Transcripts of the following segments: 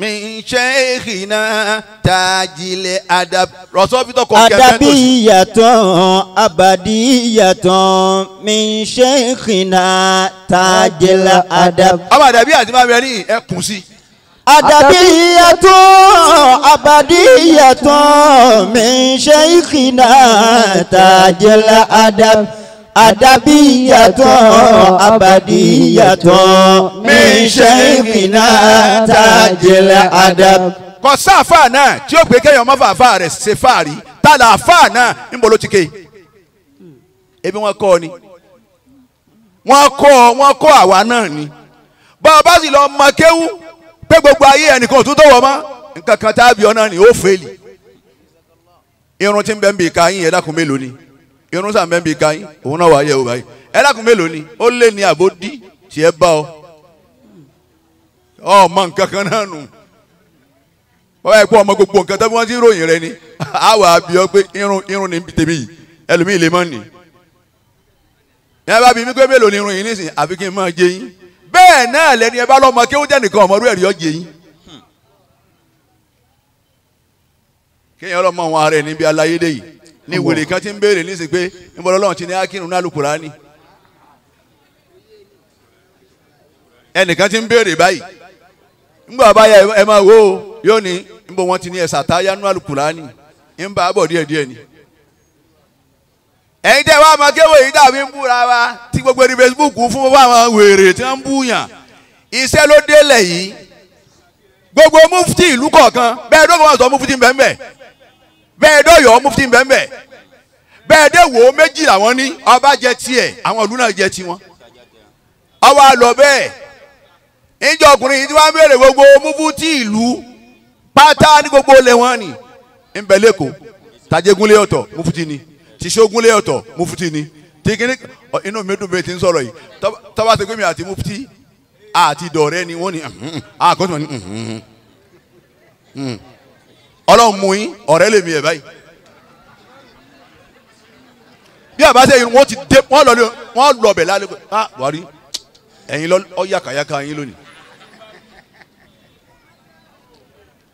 min sheikhina tajile adab rọsọfitọ kọ kẹfẹ tó adabiyatun abadiyatun min sheikhina tajil adab. ọmọ adabi àti máa bẹ ní ẹkùn sí adabiyatun abadiyatun min sheikhina tajil adab. Adabiyatun abadiyatun min sheikhina tajil adab. kọ sáfà náà tí ó gbé kéèyàn má fàáfà rẹ ṣe fàárí. Tààlà àfà náà? Ń bọ̀ ló ti ké? Ebi wọn kọ́ ni. Wọn kọ́ wọn kọ́ àwa náà ni. Bá bá sì lọ mọ kéwú pé gbogbo ayé ẹnìkan ò tún tó wọ mọ́ nǹkan kan tá a bí ọ náà ni ó fèlì irun tí ń bẹ ń bì ká yín ẹ dákun mélòó ni irun sàn bẹ ń bì ká yín òun náà wà á yẹ òun báyìí. Ẹ dákun mélòó ni? Ó lé ní àbó dí tiẹ̀ bá ọ. Ọ mọ nǹkan kan náà nù. Bàbá yẹ kó ọmọ gbogbo nǹkan tó bí wọ́n ti ròyìn rẹ ni. Àwa àbí ọ pé irun irun ní tèmi yìí. Ẹlòmíì lè mọ́ ni. Yẹn bá bí mi pé mélòó ni irun yìí nísìnyí àfi kí n máa jẹ yín. Bẹ́ẹ̀ náà lẹ́ni ẹ bá lọ́mọ kéwọ́n jẹ́ nìkan ọmọdún ẹ̀rí ọ jẹ yín. Kéèyàn ọlọ́mọ àwọn ará ẹ̀ níbi aláyédè yìí ní wèrè kan ti ń béèrè nísìnyí pé níbo lọ́lọ́run ti ní akínú ní alukurani ẹnìkan ti ń béèrè báyìí ngbà bá yẹ ẹ máa wo yóò ní nbọ wọn ti ní ẹsà táyà nú alukurani ń bá a bọ̀ díẹ̀ díẹ̀ ni. ẹ̀yin tẹ́ wá máa kéwò yìí dàbí ń búra wa tí gbogbo ẹni Facebook fún àwọn wèrè tí wọ́n ń búyàn. Iṣẹ́ ló délẹ̀ yìí. Gbogbo mufti ìlú kọ̀ọ̀kan bẹ́ẹ̀ mufti bẹ́ẹ̀ bẹ́ẹ̀ dọ́yọ̀ mufti bẹ́ẹ̀ bẹ́ẹ̀ wò ó méjì làwọn ní. Ọba jẹ tiẹ̀ àwọn ìlú náà jẹ tiwọn. Ọwọ́ àlọ́ bẹ́ẹ̀. Ìjọ ọkùnrin yìí tí wọ́n béèrè gbogbo mufti ìlú pátá ní gbogbo ilé wọn ni? Nbẹ lẹ́kọ̀ọ́. Tajégúnlé ọ̀tọ̀ mufuti ni. Tìṣógúnlé ọ̀tọ̀ mufuti ni. Tìkíní inú mi dùn bẹ́ẹ̀ ti ń sọ̀rọ̀ yìí. Tọ́ba ti gbẹ́mi àti mufuti àti dọ̀rẹ́ ni wọ́n ni. Àkọ́tún ni ọlọ́run mú yín ọ̀rẹ́ lèmi ẹ̀ báyìí. Bí àbáṣe yìí wọ́n ti dé wọ́n lọ wọ́n lọ bẹ̀ lálẹ́ ah Buhari ẹ̀yin lọ ọ yàkàyàkà yín lónìí.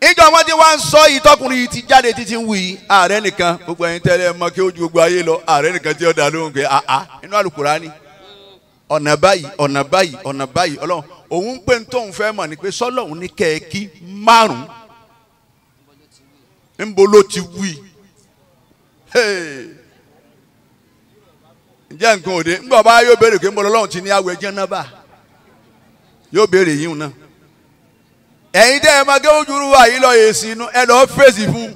Ìjọ wọn ti wá ń sọ yìí tọkùnrin yìí ti jáde títí ń wù yìí ààrẹ nìkan gbogbo ẹ̀yin tẹ́lẹ̀ mọ kí ó gbogbo ayé lọ ààrẹ nìkan tí ó dá lóhùn pé àá inú Àlùkùránì ọ̀nà báyìí ọ̀nà báyìí ọ̀nà báyìí ọlọ́run. Òun pè ń tóun fẹ́ mọ̀ ni pé sọ́lọ́hún ńbo ló ti wí? Ǹjẹ́ nǹkan òde ńgbà bá yóò béèrè pé ńbọ lọ́lọ́run ti ní awọ ẹjẹ́ náà bá yóò béèrè yíhun náà. Ẹ̀yin tẹ́ ẹ máa gé ojúru wa yìí lọ èsì inú ẹ lọ́ọ́ fèsì fún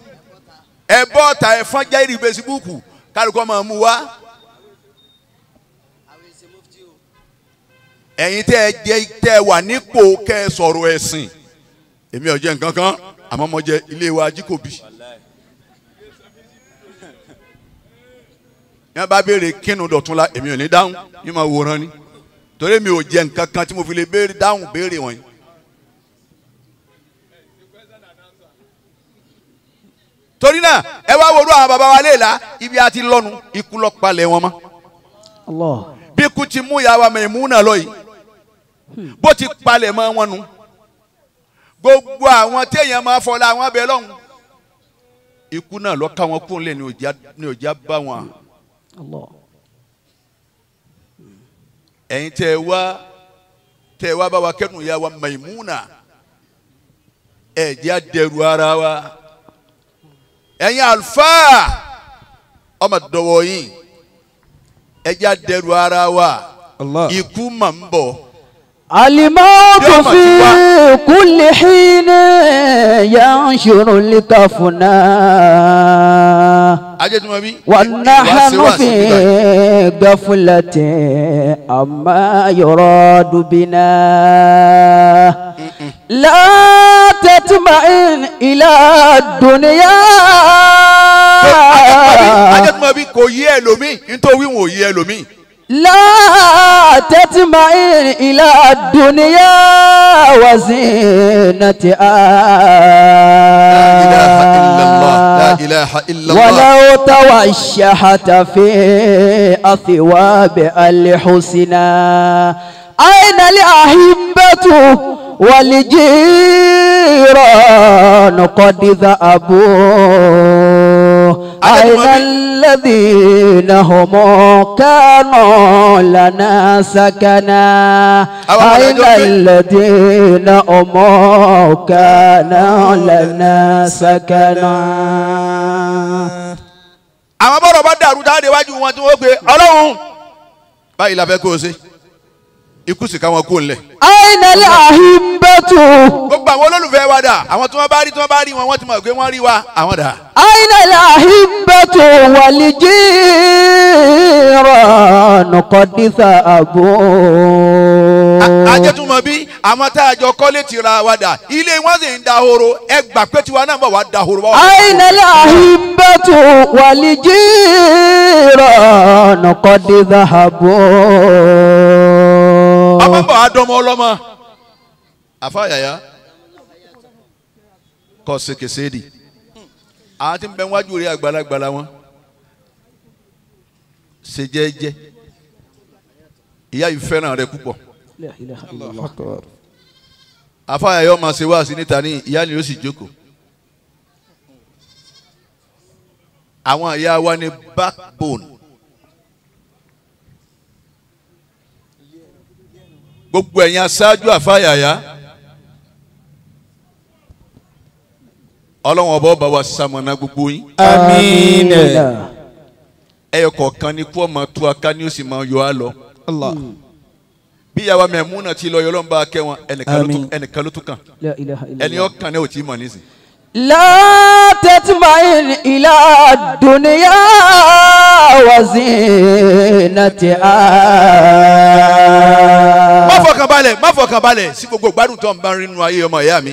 ẹ bọ́ ọ̀tà ẹ fọ́n jáìrì fesibúùkù kálukọ́ máa mú wá. ẹ̀yin tẹ́ ẹ jẹ́ tẹ́ ẹ wà nípò kẹ́ ẹ sọ̀rọ̀ èmi ò jẹ́ nǹkan kan àmọ́ mo jẹ ilé wa jíkòbí. Yẹn bá béèrè kínú dọ̀tún la èmi ò ní dáhùn. Yín máa wòran ni. Torí mi ò jẹ nǹkan kan tí mo fi lè béèrè dáhùn béèrè wọ̀nyí. torí náà ẹ wá wòlú àwọn baba wa léèlá ibi àti lọ́nu ikú lọ palẹ̀ wọn mọ́. Bí ikú ti mú ìyá wa Maimuna lọ yìí bó ti palẹ̀ mọ́ wọn nu. Gbogbo àwọn téèyàn máa fọlá àwọn abẹ lọ́hùn. Ikú náà lọ ká wọn kún lẹ̀ ní òjá bá wọn. Ẹ̀yin tẹ́ ẹ wá tẹ́ ẹ wá bá wa kẹ́dùn ìyá wa Maimuna ẹ̀ jẹ́ àdẹrù ara wa. Ẹ̀yin àlùfáà ọmọ dọ̀wọ́ yìí ẹjẹ́ àdẹrù ara wa. Ikú mà ń bọ̀. alimọ́tò fi kulli hin ajé tí mo bí. wọn náà hànú fi gbẹfúlẹtì àmà yọrọ dùbínà. látẹ̀tìmọ̀ ilà dùnìyà. ajé bí kò yí ẹ lómi nítorí wọn ò yí ẹ lómi. látẹ̀tìmọ̀ ilà dùnìyà wà sí nàtìá. إله إلا الله. ولو توشحت في أثواب الحسنى أين الأحبة والجيران قد ذهبوا؟ أين الذين هم كانوا لنا سكنا أين الذين هم كانوا لنا سكنا àwọn bọ́rọ̀ bá dàrú dáadé wájú wọn tí wọ́n pe ọlọ́run báyìí la fẹ́ kó o ṣe ikú sì ká wọn kó nlẹ̀. àìnàlẹ́ àhìmbẹ́tò. gbogbo àwọn olólùfẹ́ wa dà àwọn tí wọ́n bá rí tí wọ́n bá rí wọn wọ́n ti mọ̀ pé wọ́n rí wa àwọn dà. àìnàlẹ́ àhìmbẹ́tò wàlíjì rànùkọ́dísà àbò. ajẹ́tùmọ̀ bí àwọn tá a jọ kọ́lé ti ra wa dà ilé wọn sì ń da horo ẹ gbà pé tiwa náà bọ̀ wá da horo. àìnàlẹ́ àhìmbẹ́tò wàlíjì rànùkọ́dísà àbò ọmọ bọ̀ adọ́mọ ọlọ́mọ àfàyàyà kọ́ sekesedi àwọn tí ń bẹ wájú rẹ àgbàlagbà la wọn ṣe jẹ́jẹ́. Ìyá yìí fẹ́ràn rẹ púpọ̀. Àfàyàyà ọmọ ṣe wá sí níta ní ìyá ni ó sì jókòó. Àwọn ìyá wa ní backbone. gbogbo ẹ̀yin aṣáájú àfàyàyà ọlọ́wọ́n ọba ọba wa ṣamọ̀nà gbogbo yín. àmín. ẹyọ kọ̀ọ̀kan ni kú ọmọ tó aká ni ó sì máa yọ á lọ. Allah. bí yàrá mẹ̀múnà ti lọ yọlọ́nba kẹwọn ẹnìkan ló tún kàn ẹni ọkàn náà ò tí ì mọ̀ nísìnyí. لا تطمئن إلى الدنيا وزينتها má fọkàn balẹ̀ má fọkàn balẹ̀ sí gbogbo gbádùn tó ń bá rí nínú ayé ọmọ ìyá mi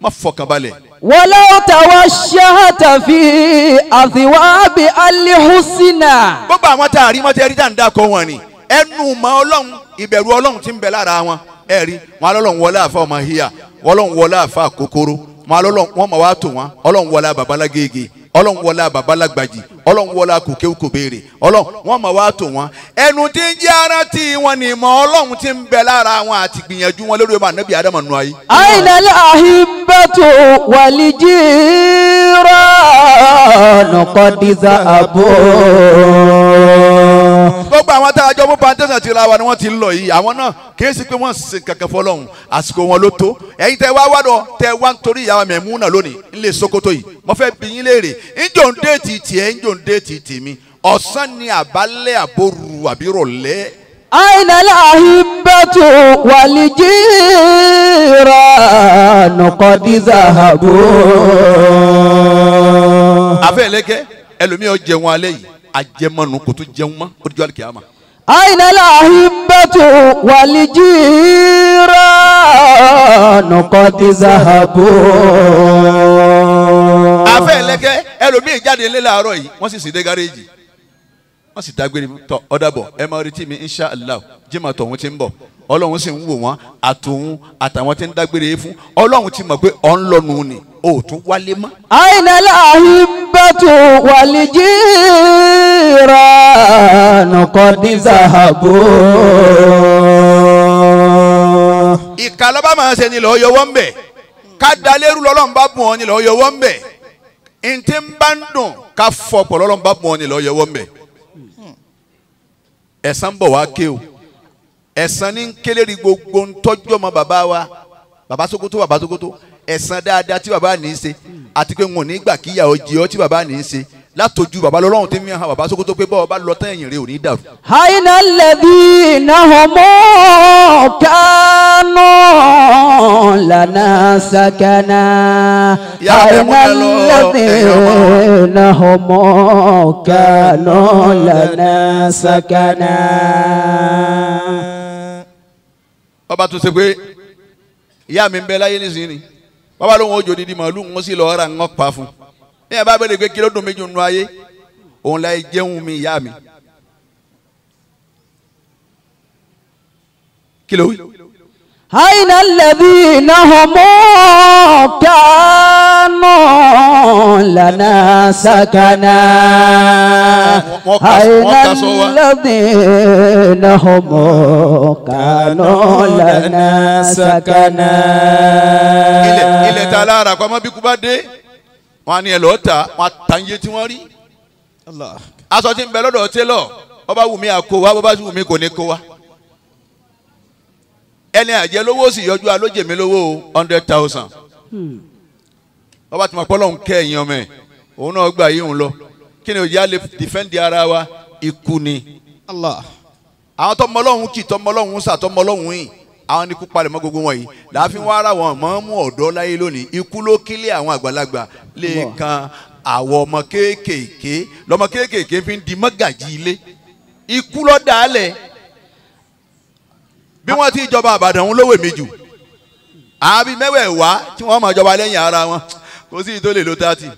má fọkàn balẹ̀. ولو توشهت في أثواب الحسنى gbogbo àwọn tá a rí mọ́tẹ́ rí tá à ń dákọ̀ wọn ni ẹnu mọ́ ọlọ́run ìbẹ̀rù ọlọ́run ti ń bẹ lára wọn ẹ rí wọn alọ́lọ́run wọlé àfa ọmọ híyà ọlọ́run wọlé àfa kòkòrò wọn alọ́lọ́run wọn mọ̀ wá tó wọn. Ọlọ́run wọlé babalá gègé ọlọ́run wọlé babalá gbajì ọlọ́run wọlá kò kéwù béèrè. Ọlọ́run wọ́n mọ̀ wá tò wọ́n. Ẹnu tí ń jẹ́ ara tí wọn ni ìmọ̀ ọlọ́run ti ń bẹ lára wọn àti gbìyànjú wọn lórí ọmọ ànábì adamu nù ayé. àyìnlá ahibatu walijira nukọdiza abo. gbogbo àwọn tá a jọ fún plantation ti ra wa ni wọ́n ti ń lọ yìí. Àwọn náà kìí ṣe pé wọ́n sin kankan fọlọ́run àsìkò wọn ló tó. Ẹ̀yin tẹ wá wádọ̀ tẹ wá nítorí ìyá wa mẹ̀mú náà lónìí ńlẹ̀ Sokoto yìí. Mo fẹ́ bi yín léèrè. Ńjọ́ ń déètì tiẹ̀? Ńjọ́ ń déètì tèmi ọ̀sán ni àbálẹ̀ àbóru àbírọ̀lẹ́. àìlẹ́lẹ́ àhìbẹ́tù wàlíjìrà nùkọ́dízà àbò. àfẹ́lẹ́kẹ́ ẹlòmíì ó jẹun alẹ́ yìí ajẹmọ́nu kò tún jẹun mọ́ ó dijọ́ àlùkìyàmọ́. àìlẹ́lẹ́ àhìbẹ́tù wàlíjìrà nùkọ́dízà àbò afẹ́ ẹlẹ́gẹ́ ẹlòmíì jáde ilé làárọ̀ yìí wọ́n sì sì dé gáréèjì wọ́n sì dágbére tọ ọ̀dàbọ̀ ẹ máa retí mi insha allah jimá tọ̀hún ti ń bọ̀ ọlọ́run sì ń wò wọ́n àtòun àtàwọn tí ń dágbére fún ọlọ́run ti mọ̀ pé ọ̀ lọ́nu ni ò tún wálé mọ́. àìní láàyè bẹ́tù wàlíjì rà nùkọ́ ní zahabu. ìkà lọ́ba máa ṣe ni lọ́ọ́ yọwọ́ ń bẹ̀ ká dalérú lọ́lọ́run bá bùn ọ́ ni lọ́ọ́ yọwọ́ ń bẹ̀ ntí ń bá ń dùn ká fọpọ̀ lọ́lọ́run bá bùn ọ́ ni lọ́ọ́ yọwọ́ ń bẹ̀. Ẹ̀san bọ̀ wá ké o. Ẹ̀san ní kéléri gbogbo ntọ́jú ọmọ bàbá wa. Bàbá Sókótó bàbá Sókótó. Ẹ̀san dáadáa tí bàbá ní í ṣe. Àti pé wọn ò ní gbà kíyàwó jẹ ọ́ tí bàbá ní í ṣe látọjú baba lọ́lọ́run tí mi hàn baba sokoto pé bọ́ọ̀ bá lọ tán ẹ̀yìn rẹ ò ní dàrú. àyìnà lẹ́bí náà mọ́ kánú lànà sàkánà àyìnà lẹ́bí náà mọ́ kánú lànà sàkánà. ọba tún ṣe pé ìyá mi ń bẹ láyé nísìnyí ni bàbá lóun ò jò màálù ń sí lọ́ọ́ ra ń pa fún un bí ẹ bá bẹ̀rẹ̀ pé kí ló dùn méjì nínú ayé òun láyé jẹun mi ìyá mi kí ló wí. أين الذين هم كانوا لنا سكنا Wọ́n- wọ́n kà- أين wọ́n kà sọ wa. الذين هم كانوا لنا سكنا ilẹ̀ ilẹ̀ ta lára pamọ́ bí kú bá dé wọn á ní ẹ lọ́ọ́ ta wọn á ta iye tí wọ́n rí. aṣọ tí ń bẹ lọ́dọ̀ télọ̀ ọba wù mí àkó wa bọ́bá sì wù mí kò ní kó wa. ẹni àjẹ lówó sì yọjú alójè mi lówó hundred thousand. ọba tí mo pọ́ lọ́hún kẹ́ ẹ̀yìn ọmọ ẹ̀ òun náà gbà yí òun lọ kí ni òjì á lè dìfẹ́ǹdì ara wa ikú ni. àwọn tọmọ Ọlọ́run kì tọmọ Ọlọ́run sà tọmọ Ọlọ́run yìí àwọn ní kú palẹ̀ mọ́ gbogbo wọn yìí. Láàfin wọn ara wọn mọ́ mú ọ̀dọ́ láyé lónìí. Ikú ló kílé àwọn àgbàlagbà. Lè kan àwọn ọmọ kéékèèké. Lọmọ kéékèèké fi ń di mọ́gàjì ilé. Ikú ló dálẹ̀. Bí wọ́n ti jọba Ìbàdàn ń lówó èmi jù. Àbí mẹ́wẹ̀ẹ̀wá tí wọ́n máa jọba lẹ́yìn ara wọn. Kò sí ìtòlè ló tààtì.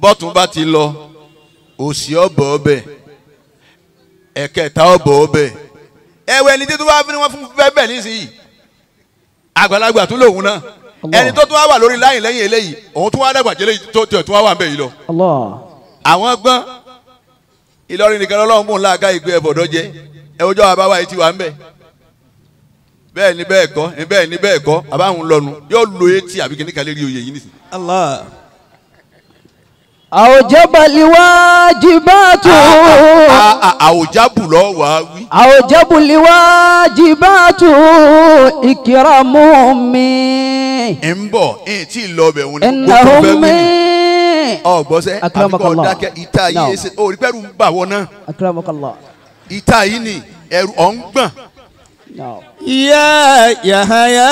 bọ́tún bá ti lọ òsì ọ̀bọ̀ ọbẹ̀ ẹ̀kẹta ọ̀bọ̀ ọbẹ̀. Ẹ̀wẹ̀ ẹni tí tó bá fi ni wọ́n fún bẹ́ẹ̀ nísìnyí. Àgbàlagbà tún lòun náà. Ẹni tó tún wá wà lórí láyìn lẹ́yìn eléyìí òun tún wá dàgbà jẹ́lẹ̀ tó tẹ̀ tún wá wà bẹ́ẹ̀ yìí lọ. àwọn gbọ́n. Ìlọrin nìkan lọ́lọ́run mú un láàká ìgbé ẹ̀bọ̀dọ́ jẹ. Ẹ ojú yìí ti wà ń bẹ̀. Bẹ́ẹ̀ ni bẹ́ẹ̀ kọ́ bẹ́ẹ̀ ni bẹ́ẹ̀ kọ́ àbáwọn lọ́nu. Yóò lo etí àbí kìnnìkan lérí oyè yìí nìsín أوجب الواجبات À- à- àwòjábù lọ́ọ́ wàá wí. أوجب الواجبات إكرام أمي ń bọ̀ ẹ̀ tí ì lọ bẹ̀ wọn ni إن gbogbo fẹ́ wí ni. أمي ọgbọ́sẹ́ Akramakallah. àfikọ́ dákẹ́ ìta yìí Naam. ẹsẹ̀ orí pẹ́rù ń bà wọ́n náà أكرمك الله ìta yìí ni ẹ̀rù ọ̀ ń gbọ̀n. نعم يا يحيى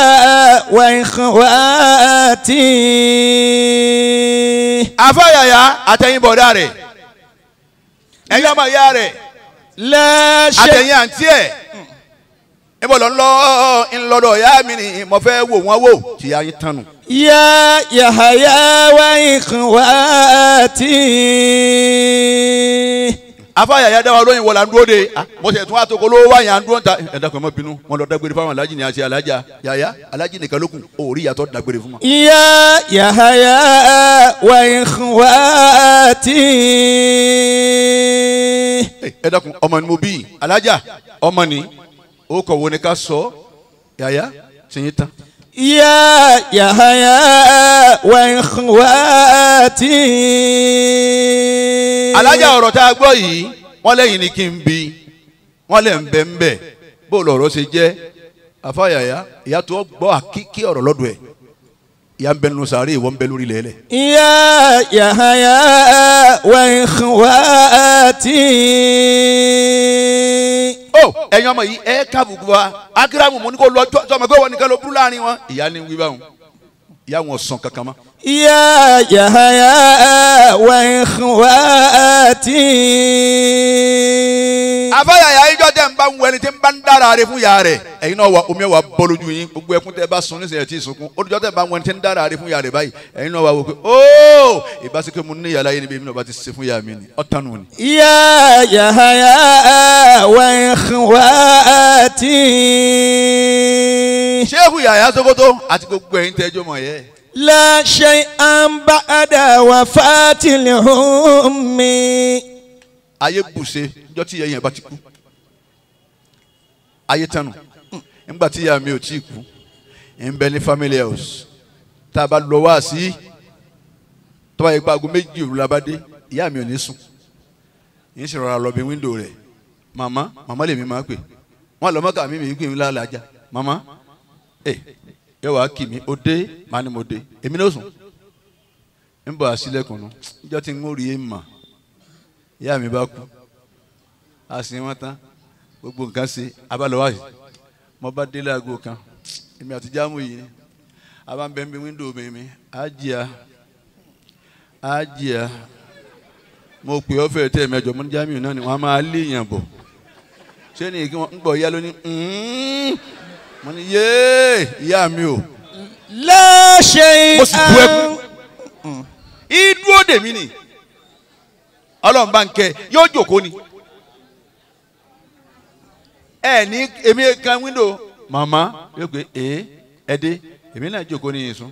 وإخواتي ni. afáyàyà àtẹ̀yìn bọ̀dá rẹ̀ ẹ̀yìn ọmọ ìyá rẹ̀ lẹ́ṣẹ̀ àtẹ̀yìn àǹtí ẹ̀ níbo lọ ń ya ń lọ́dọ̀ ìyá mi ni mo fẹ́ wò wọ́n wò tí ayé tánu. yá Yahaya wá ìkànnì wá tì afáyà yà dáwà lóyìn wọlé àdúró de. Mọ̀sẹ̀ tún àtòkò ló wà yàn àdúró ta. Ẹ̀ dàkọ̀ ẹ̀ má bínú. Wọn lọ dágbére fáwọn alájì ní àti alájà yàyà alájì nìkan ló òórí yàtọ̀ dágbére fún wa. ìyá yàhàyà wà ikhwati. ẹ dákun ọmọ ni mo bí. Alájà ọmọ ni. Ó kọ̀ wo ni ká sọ? Yàyà tìyín. يا يحيى وإخواتي alájà ọ̀rọ̀ tá a gbọ́ yìí wọ́n lẹ́yìn ni kí n bi wọ́n lẹ́ ń bẹ́ ń bẹ́ bó lọ̀rọ̀ ṣe jẹ́ àfàyàyà ìyá tó gbọ́ àkíkí ọ̀rọ̀ lọ́dọ̀ ẹ̀ ìyá ń bẹ nínú sàárè ìwọ ń bẹ lórí ilẹ̀ ẹlẹ̀. يا يحيى وإخواتي ó ẹ̀yin ọmọ yìí ẹ káàbùkù wa akérèmù mo ní kó lọ sọmọ pé wọn nìkan ló burú láàárín wọn. ìyá ni wí báwọn ìyá wọn sàn kankan mọ́. يا يحيى وإخواتي àfàyàyà ìjọ tẹ̀ ń bá ń wọ ẹni tí ń bá ń dára rẹ fún ìyá rẹ̀ ẹ̀yin náà wà omi wà bọ́ lójú yín gbogbo ẹkún tẹ́ bá sun ní sẹ́yìn tí ì sunkún olùjọ́ tẹ̀ ń bá ń wọ ẹni tí ń dára rẹ fún ìyá rẹ̀ báyìí ẹ̀yin náà wà wò pé ooo ìbáṣekè mu ní ìyàlá yìí níbi èmi náà bá ti ṣe fún ìyá mi ni ọ̀tánu ni. يا يحيى وإخواتي ṣéèkù yàyà sokoto àti gbogbo ẹ̀yin tẹ́jọ́ mọ̀ yẹ. لا شيئا بعد وفاة الأم ayé bùṣe níjọ́ tí ìyá yẹn bá ti kú ayé tánu nígbà tí ìyá mi ò tí ì kú ń bẹ ní family house tá a bá lọ wá sí tọ́ba yẹn gba aago méjì òru la bá dé ìyá mi ò ní sùn yín sì rọra lọ bí wíńdò rẹ̀ màmá màmá lèmi máa pè wọ́n lọ mọ́kà mi mi pè mí lálàájá màmá ẹ yẹ wàá kì mí ó dé. Màá ni mo dé. Èmi náà sùn. Ń bọ̀ àṣìlẹ̀kùn nù. Níjọ́ tí ń rí èèmà ìyá mi bá kú. A sì wọn tán. Gbogbo nǹkan ṣe. Abalọwà yìí mo bá délé aago kan. Èmi àti jáàmù yìí ni. A bá ń bẹ bí wíńdò mi mi. Á jìyà á jìyà mo pè ọ́ fẹ́ẹ́ tẹ́ mẹ́jọ. Mo ní jáàmù náà ni wọ́n á máa léèyàn bọ̀. Ṣé ni kí wọ́n lónìí mo ní yéé ìyá mi o. láṣẹ ìhà mo sì bu ẹkún mm. ìdúró dèmí ni ọlọ́run bá ń kẹ yóò jòkó ni ẹ ní èmi kan wíńdò màmá yóò pé ẹ ẹ dé èmi náà jòkó ní ìsún.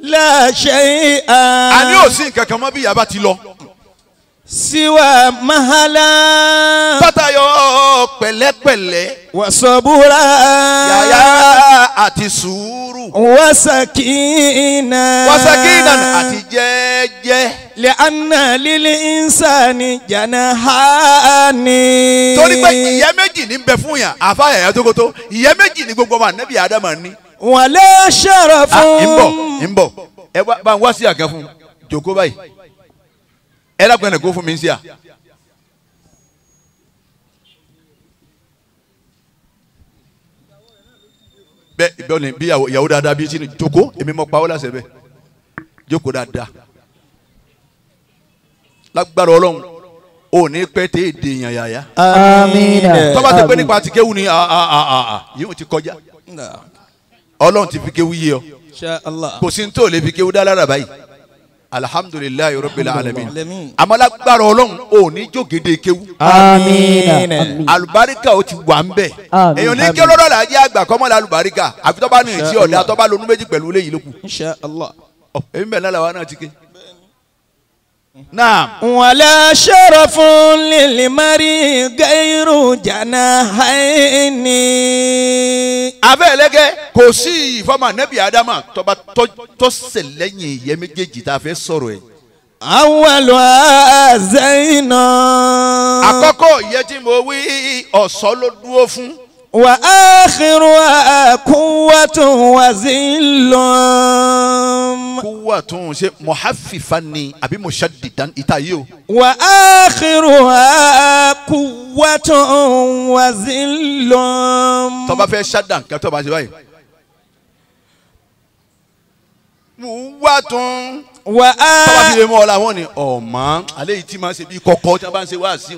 láṣẹ ìhà. a ní òsín kankan mọ́ bí yaba ti lọ siwa mahala. tọ́tayọ pẹ̀lẹ́pẹ̀lẹ́. wasabura. yàyà àti sùúrù. wasakina. wasakina àti jẹ́jẹ́. lè anna lili insani jana haani. torí pé ìyẹ́ méjì ní bẹ fún yàn àfa yàyà tókótó ìyẹ́ méjì ní gbogbo ọmọ ànábì adama ní. wàlẹ́ ṣẹ̀rọ̀ fún. à ń bọ̀ ń bọ̀ ẹ bá ń wá sí àgẹ́ fún jòkó báyìí ẹ dàgbọ́n ẹ̀ kó fún mi ń sí à. bẹ́ẹ̀ ìbẹ́wò ni bí ìyàwó dáadáa bí sínú jókòó èmi mọ̀ pa ọ́ lásẹ̀ bẹ́ẹ̀ jókòó dáadáa lágbára ọlọ́run ò ní pẹ́ tẹ́ èdè yàn yàyà. àmín. tọ́ba ti pé nípa ti kéwu ni yìí ó ti kọjá ọlọ́run ti fi kéwu yé ọ kò sí ní tó lè fi kéwu dá lára báyìí alihamudulilayi rabbil alamin. Amalagbara Ọlọ́run ò ní jògede kewu. amiina alubarika o ti wà ń bẹ. èèyàn ní kí ọlọ́dọ̀ la jẹ́ àgbà kọ́mọ́ la alubarika àfi tọ́ba ní ìtì ọ̀dà tọ́ba lónú méjì pẹ̀lú léyìí lókù. èmi bẹ̀ náà làwọn náà ti ké. Naam. Wala sharafun lil mari gairu janahaini. Abẹ́ẹ̀lẹ́gẹ́ kò sí ìfọ́mà nẹ́bí Adama tọba tọ́sẹ̀ lẹ́yìn ìyẹ́ méjèèjì tá a fẹ́ sọ̀rọ̀ ẹ̀. Awwalu azayna. Àkọ́kọ́ ìyẹ́ tí mo wí ọ̀sán ló dúró fún wà á xirò àkúwàtún wà sí lọ. kúwàtún ṣe mọ̀háfìfà ni àbí mọ̀ṣádìdán ìta yìí o. wà á xirò àkúwàtún wà sí lọ. tọ́ba fẹ́ ṣádà nǹkan tọ́ba ṣe báyìí. kúwàtún. wà á. tọ́ba fi lè mọ́ ọ la wọ́n ni ọ̀mọ́ alẹ́ yìí tí máa ṣe bí kọ́kọ́ tí a bá ń ṣe wá sí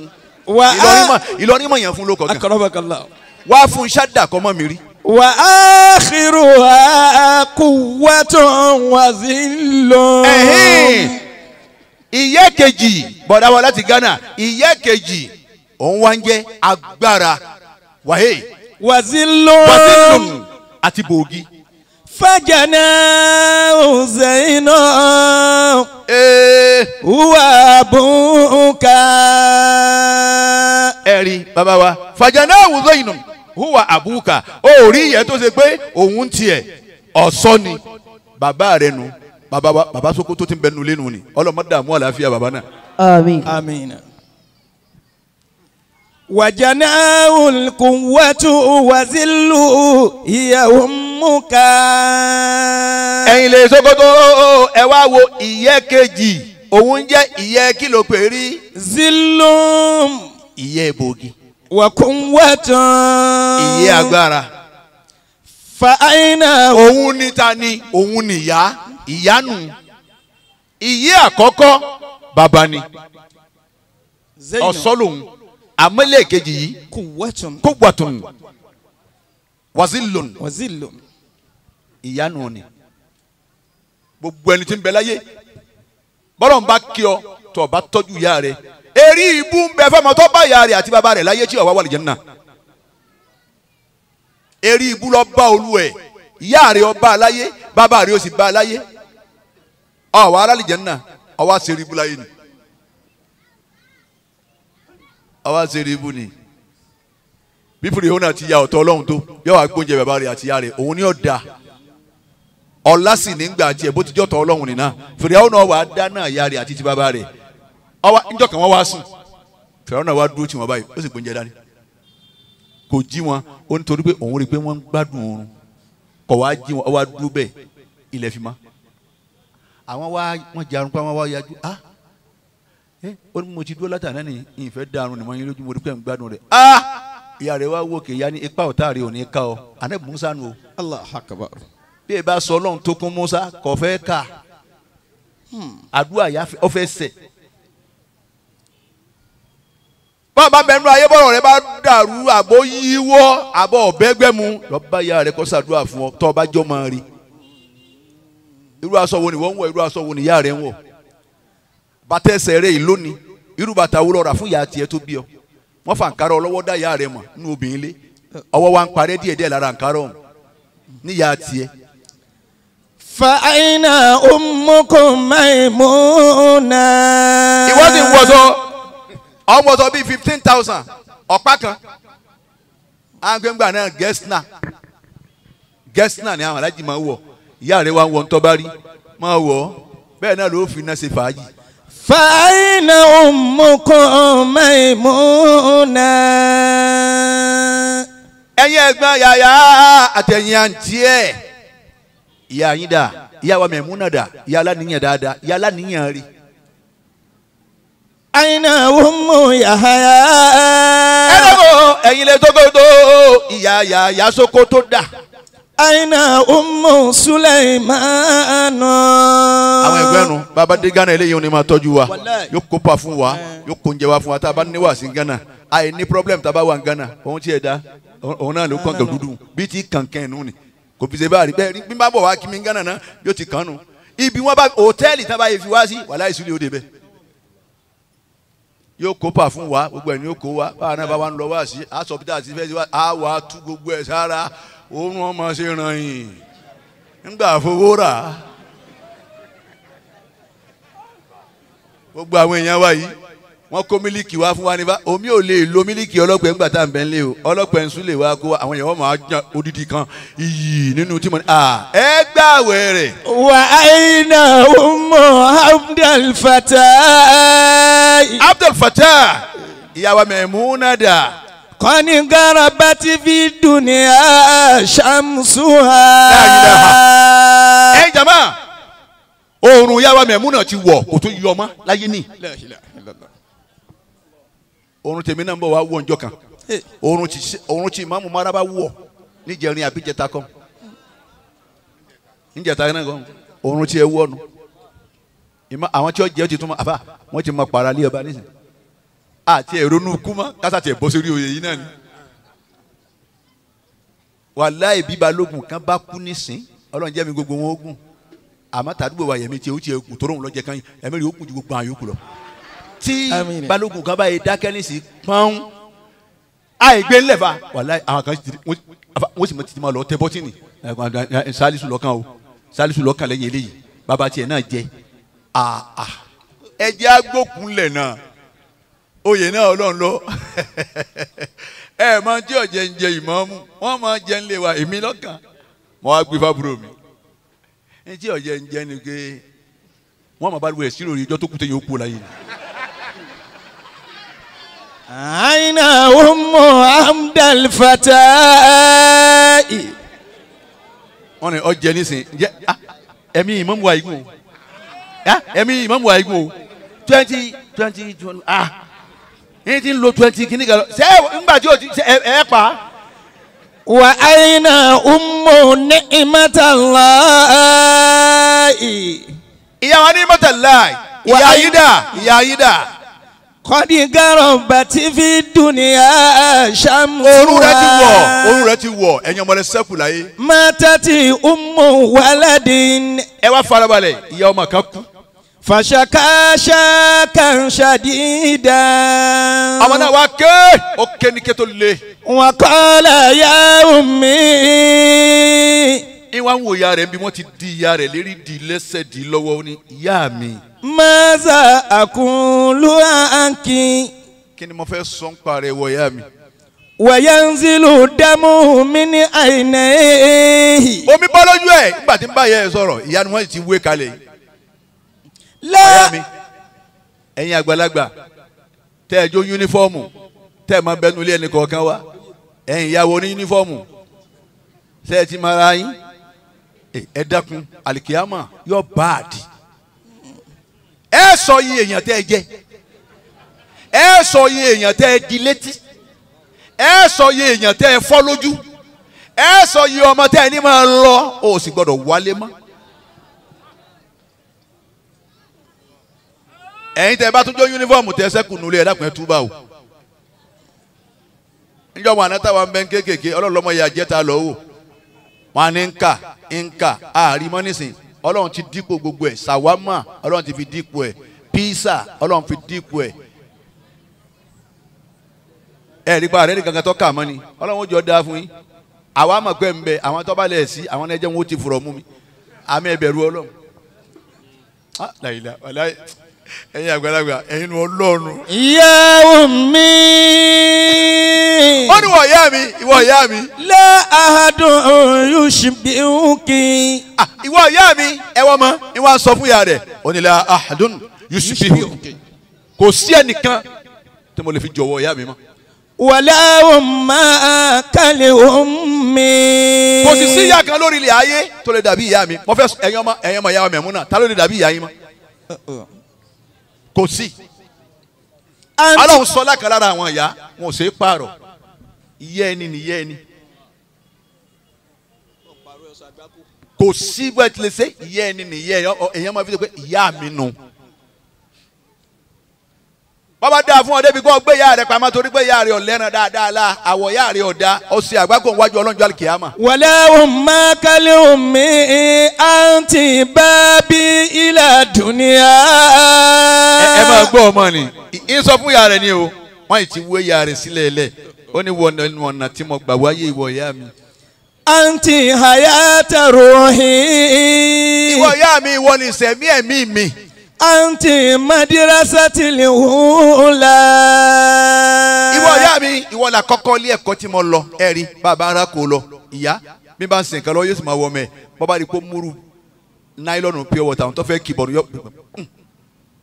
wà á. ìlọrin mọ̀ yẹn fún lóko kan. akọrọ bá kàlá wá fún ṣádà kọ́ mọ́ mi rí. wà á xirò àkúwàtàn wà sí lọ. ìyẹ́ kejì bọ̀dá wa láti Ghana ìyẹ́ kejì òun wá ń jẹ́ agbára wàhé. wàzílùm wàzílùm àti bòógì. فجناه زينب Ee, هو أبوك ẹ̀rí bàbá wa fàjànà àwùjọ ìnù hùwà àbúkà ó rí ìyẹn tó ṣe pé òun tiẹ̀ ọ̀sọ́ ni bàbá rẹ̀ nu bàbá wa bàbá Sókótó ti ń bẹnu lẹ́nu ni ọlọ́mọdàmú àlàáfíà bàbá náà. آمين آمين وجناه القوة وذل هي ummuka. ẹ̀yin lè sokoto oh, oh, oh, ẹ wá wo ìyẹ́ kejì òun jẹ́ ìyẹ́ kìlọ̀ péré. zilum. ìyẹ́ ìbògì. wàkùn wẹ̀tàn. ìyẹ́ agbára. fa òun ni ta ni òun ni ìyá ìyá nù. ìyẹ́ àkọ́kọ́ bàbá ni ọ̀sọ́ lòun àmọ́ ilé yìí kò wẹ̀tàn wazilun. wazilun ìyánu ni. Gbogbo ẹni tí ń bẹ láyé bọ́lọ̀ ń bá kí ọ tó bá tọ́jú ìyá rẹ èrí ibú ń bẹ fọmọ tó bá ìyá rẹ àti bàbá rẹ láyé tí ó wá wà lìjẹ́ náà èrí ibú lọ bá olú ẹ ìyá rẹ ó láyé bàbá rẹ ó sì bá láyé. Ọ wà á lìjẹ́ náà ọ wá ṣe ibú láyé ni. Ọ wá ṣe ibú ni. Bí fìrìhónà ti ya ọ̀tọ̀ ọlọ́run tó yọ wá gbóúnjẹ bàbá rẹ àti ìyá rẹ òun ni ó da ọlá sì nígbà tiẹ̀ bó ti jọ́ tọ́ ọlọ́run nìna fìrìhónà náà wà á dáná ìyá rẹ àti ti bàbá rẹ. Ọwọ́ níjọ́ kan wọ́n wá sùn. Fìrìhónà náà wá dúró tì wọ́n báyìí ó sì gbóúnjẹ dání. Kò jí wọn ó ní torí pé òun rí i pé wọ́n ń gbádùn oorun. Kọ̀ wá jí wọn wá dúró bẹ́ẹ̀ ilẹ̀ fi mọ́. Àwọn wá wọ́n jarun pa wọ́n wá yájú ah ẹ ó ní mo ti dúró látàná ní ìfẹ́ darun ni mo yín lójú mo rí pé ń gbádùn rẹ̀. Ah! Ìyá rẹ̀ wá wòkè ya ní ipa ọ̀tá rẹ̀ ò ní ká ọ bí ẹ bá sọ ọlọ́run tó kún Musa kò fẹ́ kà. Hmm, àdúrà yà ọfẹ́ sẹ̀. bàbá bẹnu ayé bọ̀rọ̀ rẹ bá dàrú àbọ̀ yíwọ́ àbọ̀ ọ̀bẹ́gbẹ́ lọ́ba ya rẹ kọ́ sàdúrà fún ọ tọ́ ọ bá jọ́ máa rí. Irú aṣọ wo ni wọ́n ń wọ̀ irú aṣọ wo ni ìyá rẹ ń wọ̀? Bàtà ẹsẹ̀ rẹ yìí lónìí irú bàtà wo lọ́ra fún ìyá tiẹ̀ tó bí ọ? Wọ́n fa nkárọ̀ ọlọ́wọ́ dá ìyá rẹ mọ̀ nínú obìnrin lé ọwọ́ wa ń parẹ́ díẹ̀díẹ̀ lára nkárọ̀ ọ̀hún ní ìyá tiẹ̀. فأين أمكم ميمونة ìwọ sì ń wọṣọ ọmọ sọ bíi fifteen thousand ọ̀pá kan àgbẹ̀ngbà náà gẹ́sínà gẹ́sínà ni àwọn alájí máa ń wọ̀ ìyá rẹ̀ wá ń wọ̀ ntọ́ba rí máa wọ̀ ọ́ bẹ́ẹ̀ náà ló fi iná ṣe fàájì فأين أمكم ميمونة ẹ̀yin ẹ̀gbọ́n yàyà àtẹ̀yìn àǹtí ẹ̀ ìyá yín dà ìyá wa mẹ̀múnà dà ìyá aláníyàn dáadáa ìyá aláníyàn rí. àyìnà wo mú yàhàyà. ẹ lọ́wọ́ ẹ̀yin lè tókòtò ìyá yàyà Sokoto dà. àyìnà ọmọ Sulaimanu. àwọn ẹgbẹ́ nu bàbá dé Ghana eléyìí ò ní máa tọ́jú wa yóò kó fún wa yóò kó wa fún wa tá a bá ní wà Ghana àìní problem tá a bá wà ní Ghana òun tiẹ̀ dá òun náà ló kàn gàdúdú bí ti kàn kẹ́ ẹ̀ nù ni kò fi ṣe báyìí bẹ́ẹ̀ bí n bá bọ̀ wá kí mi Ghana náà yóò ti kàn nù. Ibi wọn bá hòtẹ́ẹ̀lì tá a bá yẹ fi wá sí wàhálà ìsúlẹ̀ òde bẹ́ẹ̀. Yóò kópa fún wa gbogbo ẹ̀ ni yóò kó wa báwa náà bá wa ń lọ wá sí aṣọ pété àti fẹ́ẹ́ sí wa á wà á tú gbogbo ẹ̀ sára. Òun ọmọ ṣe ràn yín. Ńgbà fowó rà gbogbo àwọn èèyàn wa wọ́n kó mílíkì wá fún wa ní bá omi ò lè lo mílíkì ọlọ́pẹ́ ńgbà tá à ń bẹ́ ń lé o ọlọ́pẹ́ ń sún lè wá kó àwọn èèyàn máa jẹ odidi kan iyì nínú tí mo ní. ẹ gbàwẹ̀ rẹ̀. wà á iná ọmọ Abdul Fatai. Abdul Fatai ìyàwó Maimuna dà. kọ́ni gara ti fi dunya ṣàmùsùhà. ẹ jàmbá oòrùn ìyàwó Maimuna ti wọ̀ kò tún yọ ọmọ láyé ní oorun tèmi náà ń bọ̀ wá wọ̀ ǹjọ́ kan. Oorun tí ìmáàmù maraba wọ̀ níjẹrin àbíjẹta kan. Níjẹta náà kan oorun tí ẹ wọ̀ nù àwọn tí ó jẹ́ ó ti tún mọ́ àbá wọ́n ti mọ para lé ọba nísìnyí. Àti ẹ̀rọnú kú mọ́ kásá tiẹ̀ bọ́ sórí oyè yìí náà ni. Wàláì bí balógun kan bá kú nísìn ọlọ́run jẹ́ mi gbogbo wọn ó gùn àmọ́ tàdúgbò wa yẹ̀mí tiẹ̀ ó tiẹ̀ kù tó rọrùn lọ́jẹ̀ kan yẹ̀mí rẹ̀ ó kù ju gbogbo àyókù lọ tí balógun kan báyìí dákẹ́ nísìn pọ́n. Àìgbé ńlẹ̀fà wàláì àwọn kan ti- wọ́n sì mọ títí máa lọ tẹ bọ́tìnì ẹ̀ sálísù lọ́kàn o. Sálísù lọ́kàn lẹ́yìn eléyìí. Bàbá tiẹ̀ náà jẹ. Àà. Ẹjẹ́ agbókunlẹ̀ náà. Oyè náà ọlọ́run lọ. Ẹ mọ tí ọ̀jẹ̀ ń jẹ ìmọ̀ọ́mù. Wọ́n máa jẹ ń lé wa èmi lọ́kàn. Mo wá gbé fábúrò mi. Ẹ tí ọ̀jẹ̀ ń jẹ ni pé wọ́n máa bá lu ẹ̀sìn lórí ijọ́ tó kú téyìn ó kú láyé ni. أين أم عبد الفتاة wọ́n ní ọ̀jẹ̀ nísìn jẹ́ ah, ẹ̀mí ìmọ̀mù wa igun o Ah, ẹ̀mí ìmọ̀mù wa igun o twenty twenty twenty ah ẹni tí ń lo twenty kìíní kan lọ ṣé ńgbà tí o ti ṣe ẹ ẹ pa á. وأين أم نعمة الله ìyá wa ní mọ́tàláì Wà ìyá á- yín dà ìyá yín kọ́dígárọ̀ bàtí fi dùnìyà ṣàmùwà. oorun rẹ ti wọ oorun rẹ ti wọ ẹ̀yin ọmọ rẹ sẹ́kù láyé. mátàtì ummu waladin. ẹ wá farabalẹ̀ ìyá ọmọ kan kú. fàṣàkàṣàkàn ṣàdídà. ọmọ náà wá ké ó ké ní ké tó le. wọ́n kọ́ la yá omi ń wá ń wo ìyá rẹ̀ bí wọ́n ti di ìyá rẹ̀ lérí di lẹ́sẹ̀ di lọ́wọ́ ní ìyá mi. mọ́sà àkúnlù àǹkì. kí ni mo fẹ́ sọ ń parẹ́ wọ ìyá mi. wẹ̀yẹ ń sílù dẹ́mú mi ní àìnà omi bọ́ lójú ẹ̀ nígbà tí ń bá ìyá ẹ̀ sọ̀rọ̀ ìyá ni wọ́n ti wé kalẹ̀ yìí. lẹ́ ẹ̀yin àgbàlagbà tẹ́ ẹ jó yúnífọ́ọ̀mù tẹ́ ẹ máa bẹnu ilé ẹnì kọ̀ọ̀kan wa ẹ̀yin ìyàwó ní yúnífọ́ọ̀mù ṣé ẹ ti máa yín ẹ dákun alikiyama yọ báàdì ẹ sọ iye èèyàn tẹ́ ẹ jẹ. Ẹ sọ iye èèyàn tẹ́ ẹ di létí. Ẹ sọ iye èèyàn tẹ́ ẹ fọ́ lójú. Ẹ sọ iye ọmọ tẹ́ ẹ ní máa lọ. O sì gbọ́dọ̀ wálé mọ́. ẹ̀yin tẹ́ bá tún jó yúnífọ́ọ̀mù tẹ́ sẹ́kù nulẹ̀ ẹ dákun ẹ túbà o. Níjọ́ wọn àná táwọn bẹ́ẹ̀ kéékèèké ọlọ́ọ̀lọ́mọ yà jẹ́ ta lọ́wọ́ wọn ní nkà nkà àrímọ́ nísìn ọlọ́run ti dípò gbogbo ẹ̀. Sàwámà ọlọ́run ti fi dípò ẹ̀. Písà ọlọ́run fi dípò ẹ̀. Ẹ rí pa àrẹ nìkan kan tó kà mọ́ ni. Ọlọ́run ó jọ dáa fún yín. Àwa mọ̀ pé ń bẹ àwọn tó bá lẹ̀ sí àwọn ẹjẹ́ wọn ó ti fùrọ̀ mú mi. Àmì ẹ̀bẹ̀rù ọlọ́run. Ah ẹ̀yin àgbàlagbà ẹ̀yin ọlọ́run. Ya ummi. ó ní wọ̀ ìyá mi ìwọ ìyá mi La ahadun yushbihuki. ah ìwọ ìyá mi ẹ wọ́n mọ́ ni wọ́n á sọ fún ìyá rẹ̀ ó ní la ahadun yusufihu kò sí ẹnìkan tí mo lè fi jọ̀wọ́ ìyá mi mọ́ Wala umma kali ummi. kò sì sí ìyá kan lórí ilẹ̀ ayé tó lè dàbí ìyá mi mo fẹ́ ẹ̀yin ọmọ ẹ̀yin ọmọ ìyá wa Mẹ̀múnà ta ló lè dàbí ìyá yín mọ́ kò sí. Ọlọ́run sọ lákàrà lára àwọn ìyá wọn ò ṣe é pààrọ̀. Ìyá ẹni ni ìyá ẹni. Kò sí bó ẹ ti lè ṣe ìyá ẹni ni ìyá ẹni. Ọ- èèyàn máa fi ṣe pé ìyá mi nù. Bàbá dáa fún ọ débi o gbé ìyá rẹ pamọ́ torí pé ìyá rẹ ò lẹ́ran dáadáa la àwọ̀ ìyá rẹ da ọ̀sẹ̀ àgbákò wájú ọlọ́njọ́ àlùkìyàmà. wala umma kali ummi. Anti babi ila dunya. ẹ ẹ máa gbọ́ ọmọ ni sọ fún rẹ ni o wọ́n ti wé rẹ sílẹ̀ lẹ̀ ó ní wọ́n ní ọ̀nà tí mo gbà wáyé ìwọ ìyá mi. Anti hayata ruhi. ìwọ ìyá mi ìwọ ni ìsẹ̀mí ẹ̀mí mi. Anti madrasatil ula. ìwọ ìyá mi ìwọ là kọ́kọ́ ilé ẹ̀kọ́ tí mo lọ. Ẹ rí bàbá ara kò lọ. Ìyá mi bá ń sìn kan lọ máa wọ ọmọ ẹ. Bọ́bá rí kó múru náílọ́nù pure water àwọn tó fẹ́ kì bọ̀nù yọ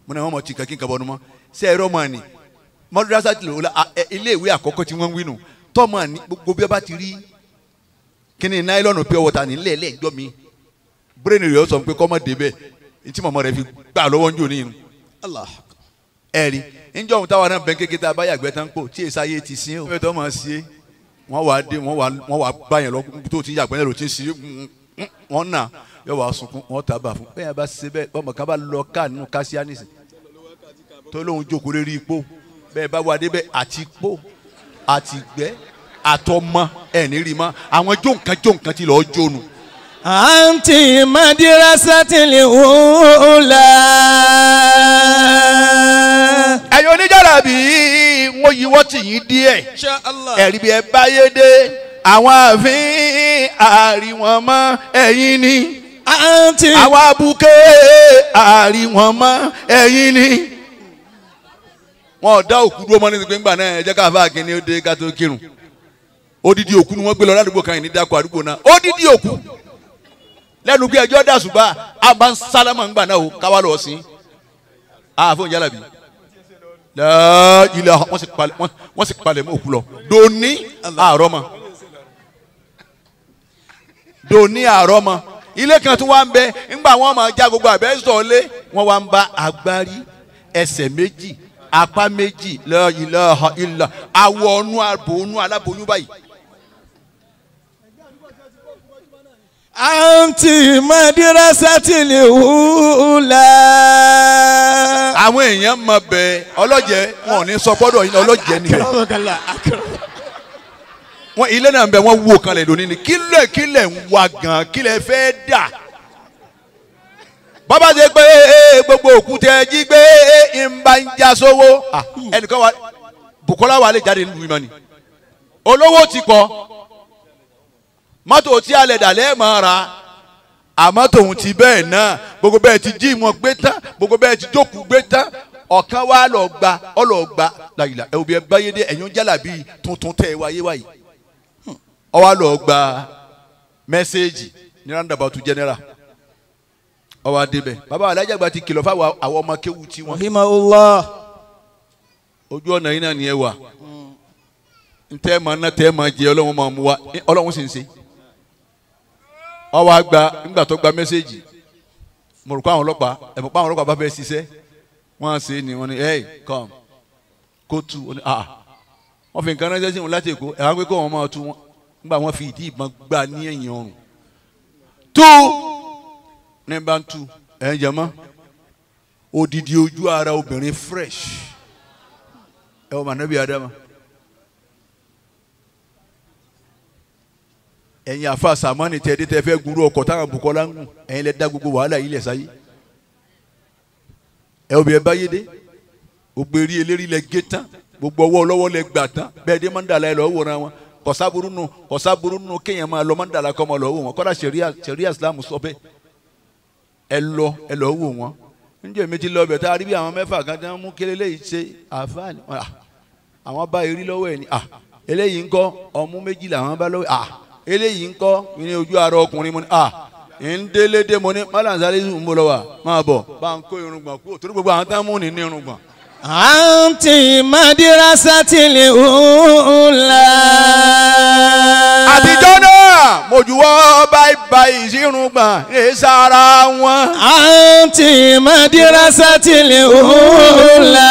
mo náà wọ́n mọ̀ tí kankan kà bọ̀nù mọ́. Ṣe ẹ̀rọ mọ̀ ni? Mọ́dúrásá ti lò ó la a- ẹ- ilé ìwé àkọ́kọ́ tí wọ́n ń wí nù. Tọ́mọ̀ ní gbogbo bí a bá ti rí kíni náílọ́nù pure water ní lẹ́ẹ̀lẹ́ ìjọ mi bírèèni rẹ̀ sọ pé kọ́mọ̀ ntí mọ̀mọ́ rẹ̀ fi gbà lọ́wọ́ jò ní inú Allah. ẹ̀rí níjọ́ ohun táwa náà bẹ́ẹ̀ kékeré tá a bá yàgbẹ́ tán pò tí èsì ayé ti sin o. ẹ̀tọ́ máa ṣe é. Wọ́n wàá dé wọ́n wàá wọ́n wàá bá yẹn lọ tó ti yàgbẹ́ náà ló ti ń ṣe é. Wọ́n nà yóò wàá sunkún wọ́n tà bà fún. Bẹ́ẹ̀ bá ṣe bẹ́ẹ̀ bọ́mọ kan bá lọ ká nínú kásíánìsì tó lóun jókòó lérí ipò. Bẹ́ẹ̀ bá wà débẹ̀ àti ipò àti gbẹ́ àtọmọ ẹ̀ ní rí mọ́. Àwọn jó nǹkan jó nǹkan ti lọ́ọ́ jónu. Anti madrasatil ula. ẹ̀yin oníjàrá bíi wọ́n yí wọ́n tì yín díẹ̀. Ẹ̀rí bí ẹ báyé dé àwọn ààfin àríwọ̀n mọ́ ẹ̀yin ni Anti àwọn abuké àríwọ̀n mọ́ ẹ̀yin ni. wọn ò dá òkú dúró mọ́ ní ìpín gbà náà ẹ jẹ́ ká fà kí ni ó dé ká tó kírun odidi òkú ni wọ́n gbé lọ ládùúgbò kan yìí ní dákọ̀ àdúgbò náà odidi òkú lẹ́nu bí ẹjọ́ dà ṣùgbọ́n a máa ń sálámà ń gbà náà o káwá lọ sí. Àfọ̀n jálàbí sì palẹ̀ wọ́n- sì palẹ̀ mọ́ òkú lọ. Dòní àárọ̀ mọ́. Dòní àárọ̀ mọ́. Ilé kan tún wá ń bẹ ńgbà wọn máa já gbogbo àbẹ́ sọ̀lé wọn wá ń bá agbárí ẹsẹ̀ méjì apá méjì la ilaha illa awọ ọ̀nù àbòónú aláboyún báyìí. Anti madrasatil ula. àwọn èèyàn mọ bẹ́ẹ̀ ọlọ́jẹ̀ wọn ò ní sọ gbọ́dọ̀ yín ọlọ́jẹ̀ nìyẹn. Wọn ilé náà bẹ wọn wó kan lẹ lónìí ni. Kílẹ̀ kílẹ̀ ń wá gan kílẹ̀ fẹ́ dà. Bàbá ṣe pé gbogbo òkúta jí gbé ń já sówó. Ah, ẹnìkan wa Bukola wà lè jáde nílùú ìmọ̀ ni. Olówó ti kọ mọ́tò tí alẹ̀ dàlẹ́ mọ́ ra. Àmọ́ tòun ti bẹ́ẹ̀ náà gbogbo bẹ́ẹ̀ ti jí wọn gbé tán gbogbo bẹ́ẹ̀ ti jókòó gbé tán ọ̀kan wa lọ gba ọlọ gba. Làyìlá ẹ̀ òbí ẹ báyé dé ẹ̀yìn jálàbí tuntun tẹ̀ ẹ wáyé wáyé. Ọ wá lọ gba mẹ́sẹ́ẹ̀jì ní roundabout general. Ọ wá débẹ̀ bàbá alájàgbà ti kìlọ̀ fáwọn àwọn ọmọ kéwu tí wọn. Rahimahullah. ojú ọ̀nà yìí náà ni ẹ wà. Ntẹ́ ma ná tẹ́ ma jẹ ọlọ́run ma mú wa. Ọlọ́run sì ń ṣe ọ wá gba nígbà tó gba mẹ́sẹ́ẹ̀jì mo rò pé àwọn ọlọ́pàá ẹ̀mọ̀ pé àwọn ọlọ́pàá bá fẹ́ ṣiṣẹ́. Wọ́n á ṣe ni wọ́n ní hey come kó tu wọ́n ní ah wọ́n fi nǹkan ránṣẹ́ sí wọn láti èkó. Ẹ̀ wá pé kó wọn máa tu wọn. Nígbà wọ́n fi ìdí ìbọn gbà ní ẹ̀yìn ọrùn. Tú ní bá ń tu ẹ̀ ń jẹ mọ́? Odidi ojú ara obìnrin fresh. Ẹ wọ́n mànàbí adama ẹ̀yin àfa sàmánì tẹ́ ẹdí tẹ́ fẹ́ gunrú ọkọ̀ táwọn Bùkọ́lá ń gùn ẹ̀yin lẹ dá gbogbo wàhálà yìí lẹ̀ sáyé. Ẹ ẹ báyé dé gbogbo eré eléré lẹ gé tán gbogbo ọwọ́ ọlọ́wọ́ lẹ gbà tán bẹ́ẹ̀ dé mandala ẹ lọ́ọ́ wòran wọn. Kọ̀sáburú nù kọ̀sáburú nù kéèyàn máa lọ mandala kọ́ ọmọ lọ́ọ́ wò wọn. Kọ́dà sẹ̀ríà sẹ̀ríà islam sọ bẹ́ẹ̀. Ẹ lọ ẹ lọ́ọ́ wò wọn. Níjẹ́ mi ti lọ bẹ̀ tá a rí bí àwọn mẹ́fà kan mú kéré léyìí ṣe àfáàní àwọn bá erí lọ́wọ́ ẹ̀ ah, eléyìí ńkọ́ ọmú méjì làwọn bá lọ́wọ́ eléyìí ńkọ́ ní ojú ara ọkùnrin mo ní ah, ń délé dé mo ní mọ́lànsáré ń bọ̀ lọ́wọ́ máa bọ̀ bá ń kó irùngbọ̀n kúrò torí gbogbo àwọn tán mú ní ní irùngbọ̀n. àǹtí madirasati lè hùlà. àtijọ́ náà mo juwọ́ báyìí báyìí sí irùngbọ̀n ní sára wọn. àǹtí madirasati lè hùlà.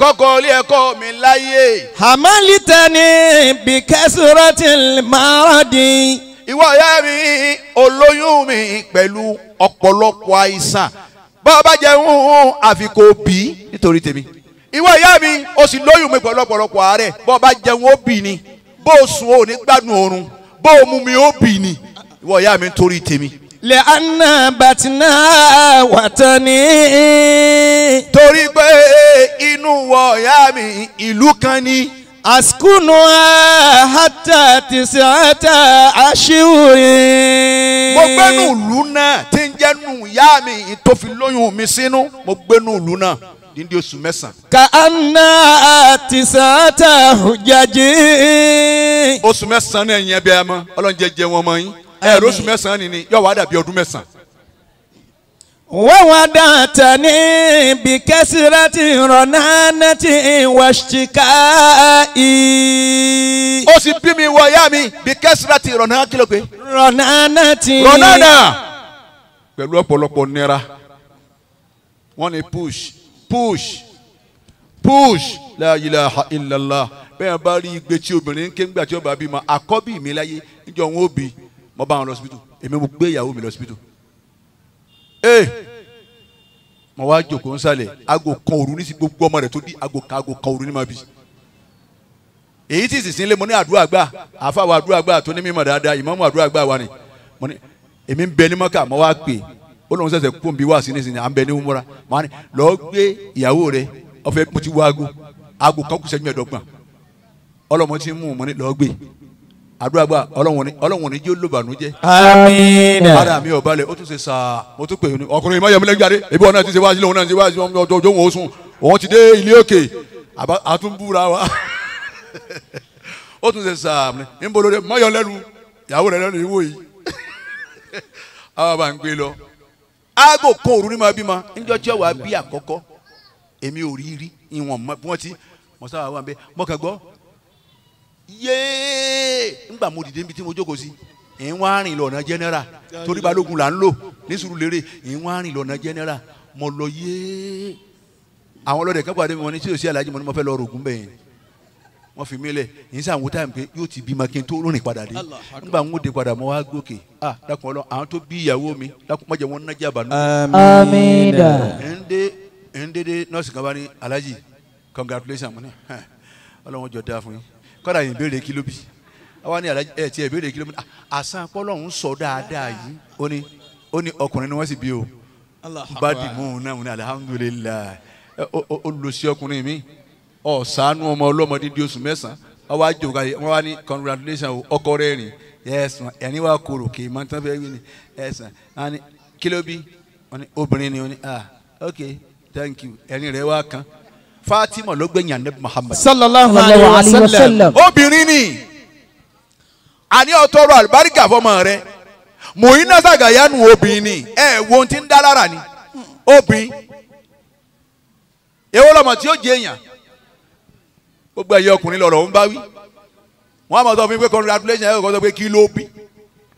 Làkọ́kọ́ ilé ẹ̀kọ́ mi láyé. hamalitani bikẹsirati maradi. ìwọ ọ̀yá mi olóyún mi pẹ̀lú ọ̀pọ̀lọpọ̀ àìsàn bá a bá jẹun àfi kò bí nítorí tèmi ìwọ ìyá mi o sì lóyún mi pẹ̀lú ọ̀pọ̀lọpọ̀ àárẹ̀ bá a bá jẹun ó bì ní bó o sùn ní gbádùn oorun bó o mú mi ó bì ní ìwọ ìyá mi nítorí tèmi. Lè anna batina watani. torí pé inú wọ ìyá mi ìlú kan ni askunu hata tisata ashiwuri. mo gbénu ìlú náà tí ń jẹ́nu ìyá mi tó fi lóyún mi sínú mo gbénu ìlú náà dídí oṣù mẹ́sàn-án. ka anna tisata hujaji. oṣù mẹ́sàn-án náà yẹn bẹ́ẹ̀ mọ́ ọlọ́run jẹ́ jẹ́ wọn mọ́ yín ẹ lóṣù mẹ́sàn-án nìní yóò wá dàbí ọdún mẹ́sàn-án. wọ́wọ́ dàtà ní bìkẹ́sìrẹ́ ti rọ̀nà nẹ́tì ìwọ̀ṣìkà yìí. ó sì bí mi wọ ìyá mi bìkẹ́sìrẹ́ ti rọ̀nà kí ló pé. rọ̀nà nẹ́tì. rọ̀nà náà pẹ̀lú ọ̀pọ̀lọpọ̀ nira wọ́n ní push push push la ilaha illallah bẹ́ẹ̀ bá rí igbe tí obìnrin ń ké ńgbà tí ó bá bímọ àkọ́bí mi láyé níjọ́ wọn ó bí i mo bá wọn lọ síbítù èmi mo gbé ìyàwó mi lọ síbítù. ee mo wá jòkó nsàlẹ̀ aago kan òru ní sí gbogbo ọmọ rẹ̀ tó di aago kan aago kan òru ní ma bí. Èyí tí sísìn lé mo ní àdúrà gbà. Àfàwọ̀ àdúrà gbà tó ní mímọ̀ dáadáa. Ìmáàmù àdúrà gbà wà ní mo ní èmi ń bẹ ní mọ́kà mo wá pè ó lóun ṣẹ̀ṣẹ̀ kó n bí wá sí nísìnyí à ń bẹ ní múra mo ní lọ́ọ́ gbé ìyàwó rẹ. Ọ̀fẹ́ mo ti wá aago. Aago kan kù sẹ́jú mẹ́ẹ̀ẹ́dọ́gbọ̀n. Ọlọ́mọ ti mú mo ní lọ́ọ́ gbé àdúrà gba ọlọ́run ní jẹ́ olóbanújẹ́. amiina. ara mi ò balẹ̀ ó tún ṣe sáà mo tún pè é ọkùnrin ìmọ̀ yẹmúlẹ̀ jáde ebi ọ̀nà ti ṣe wáṣí lòun náà ti ṣe wáṣí ọjọ́ òun ò sùn òun ti dé ilé òkè àtúnbúra wa ó tún ṣe sáà mi ń bolo dé mọ́yọ̀ lẹ́nu ìyàwó rẹ̀ lẹ́nu ìwò yìí àwọn bá ń gbé lọ. aago kan òru ni màá bí ma níjọ́ yéé ńgbà mo dìde níbi tí mo jókòó sí ń wá rìn lọ́nà general. Torí balógun là ń lò ní Sùúrùlérè ń wá rìn lọ́nà general. Mo lọ yéé àwọn ọlọ́dẹ kan pàdé mi wọn ní tí yóò sí alájí mo ní mo fẹ́ lọ rògùn bẹ́ẹ̀ wọ́n fi mí lẹ̀. Ní sáà wọ́n táyà pé yóò ti bímọ kí n tó rìn padà dé. Nígbà wọn dé padà mọ́ wá gòkè. Ah dákun ọlọ́ àwọn tó bí ìyàwó mi dákun mọ́jẹ̀ wọn nájà bànú. amiina. ẹ̀ńdé ẹ̀ńdé dé nọ́ọ̀sì kan bá ní alájí congratulations. Mo ní ọlọ́wọ́n jọ kọ́dà yìí béèrè kí ló bí? Àwa alájí ẹ̀ tí ẹ̀ béèrè kí ló bí "Ah, àṣà pọ́lọ́hún sọ dáadáa yìí. Ó ní ó ní ọkùnrin ni wọ́n sì bí o. Bá dì mú un náà ní alihamudulilayi ẹ, ó ó- ó lọ sí ọkùnrin mi. Ọ̀sánú ọmọ ọlọ́mọdé di oṣù mẹ́sàn-án. Wọ́n wá jòkó ayé wọ́n wá ní congratulations o, ọkọ rẹ̀ rìn. Ẹ̀sán ẹ̀rín wá korò kì í mọ tán fẹ́ wí ni. Ẹ̀sán kí ló bí? Obìnrin ni. Ní ah ok thank you. Ẹ̀rín rẹ̀ wá kan fatima ló gbẹ̀yìn anabi muhammad. sallallahu alayhi wa sallam. obìnrin ni. Àní ọtọrọ àlùbáríkà fọmọ rẹ. Mòyínà sàgàyánu obìnrin ni. Ẹ wo ohun tí ń dá lára ni. Obìnrin. Èwo lọmọ tí ó jẹ èèyàn? Gbogbo ẹyẹ ọkùnrin lọrọ ń bá wí. Wọn àmọ sọ fún mi pé congratulation ẹ kọ sọ pé kí ló bí?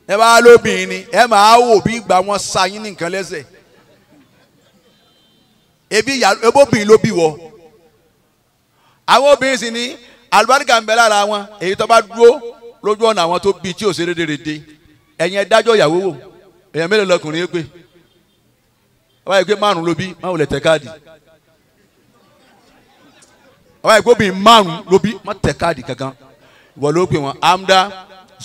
Ẹ bá lóbìnrin ni ẹ máa wò bí ìgbà wọn sa yín ní nǹkan lẹ́sẹ̀. Ebi ìyá ebóbìnrin ló bí wọ àwọn obìnrin sì ní àlùbáríkà ń bẹ lára wọn èyí tó bá dúró lójú ọ̀nà àwọn tó bí tí ò ṣe rédèrèdè. Ẹ̀yin ẹ dájọ́ ìyàwó wò. Èèyàn mélòó lọkùnrin pé? Yẹ pé márùn ló bí má wò lè tẹ káàdì. Yẹ pé obìnrin márùn ló bí má tẹ káàdì kankan. Ìwọ ló pè wọn amda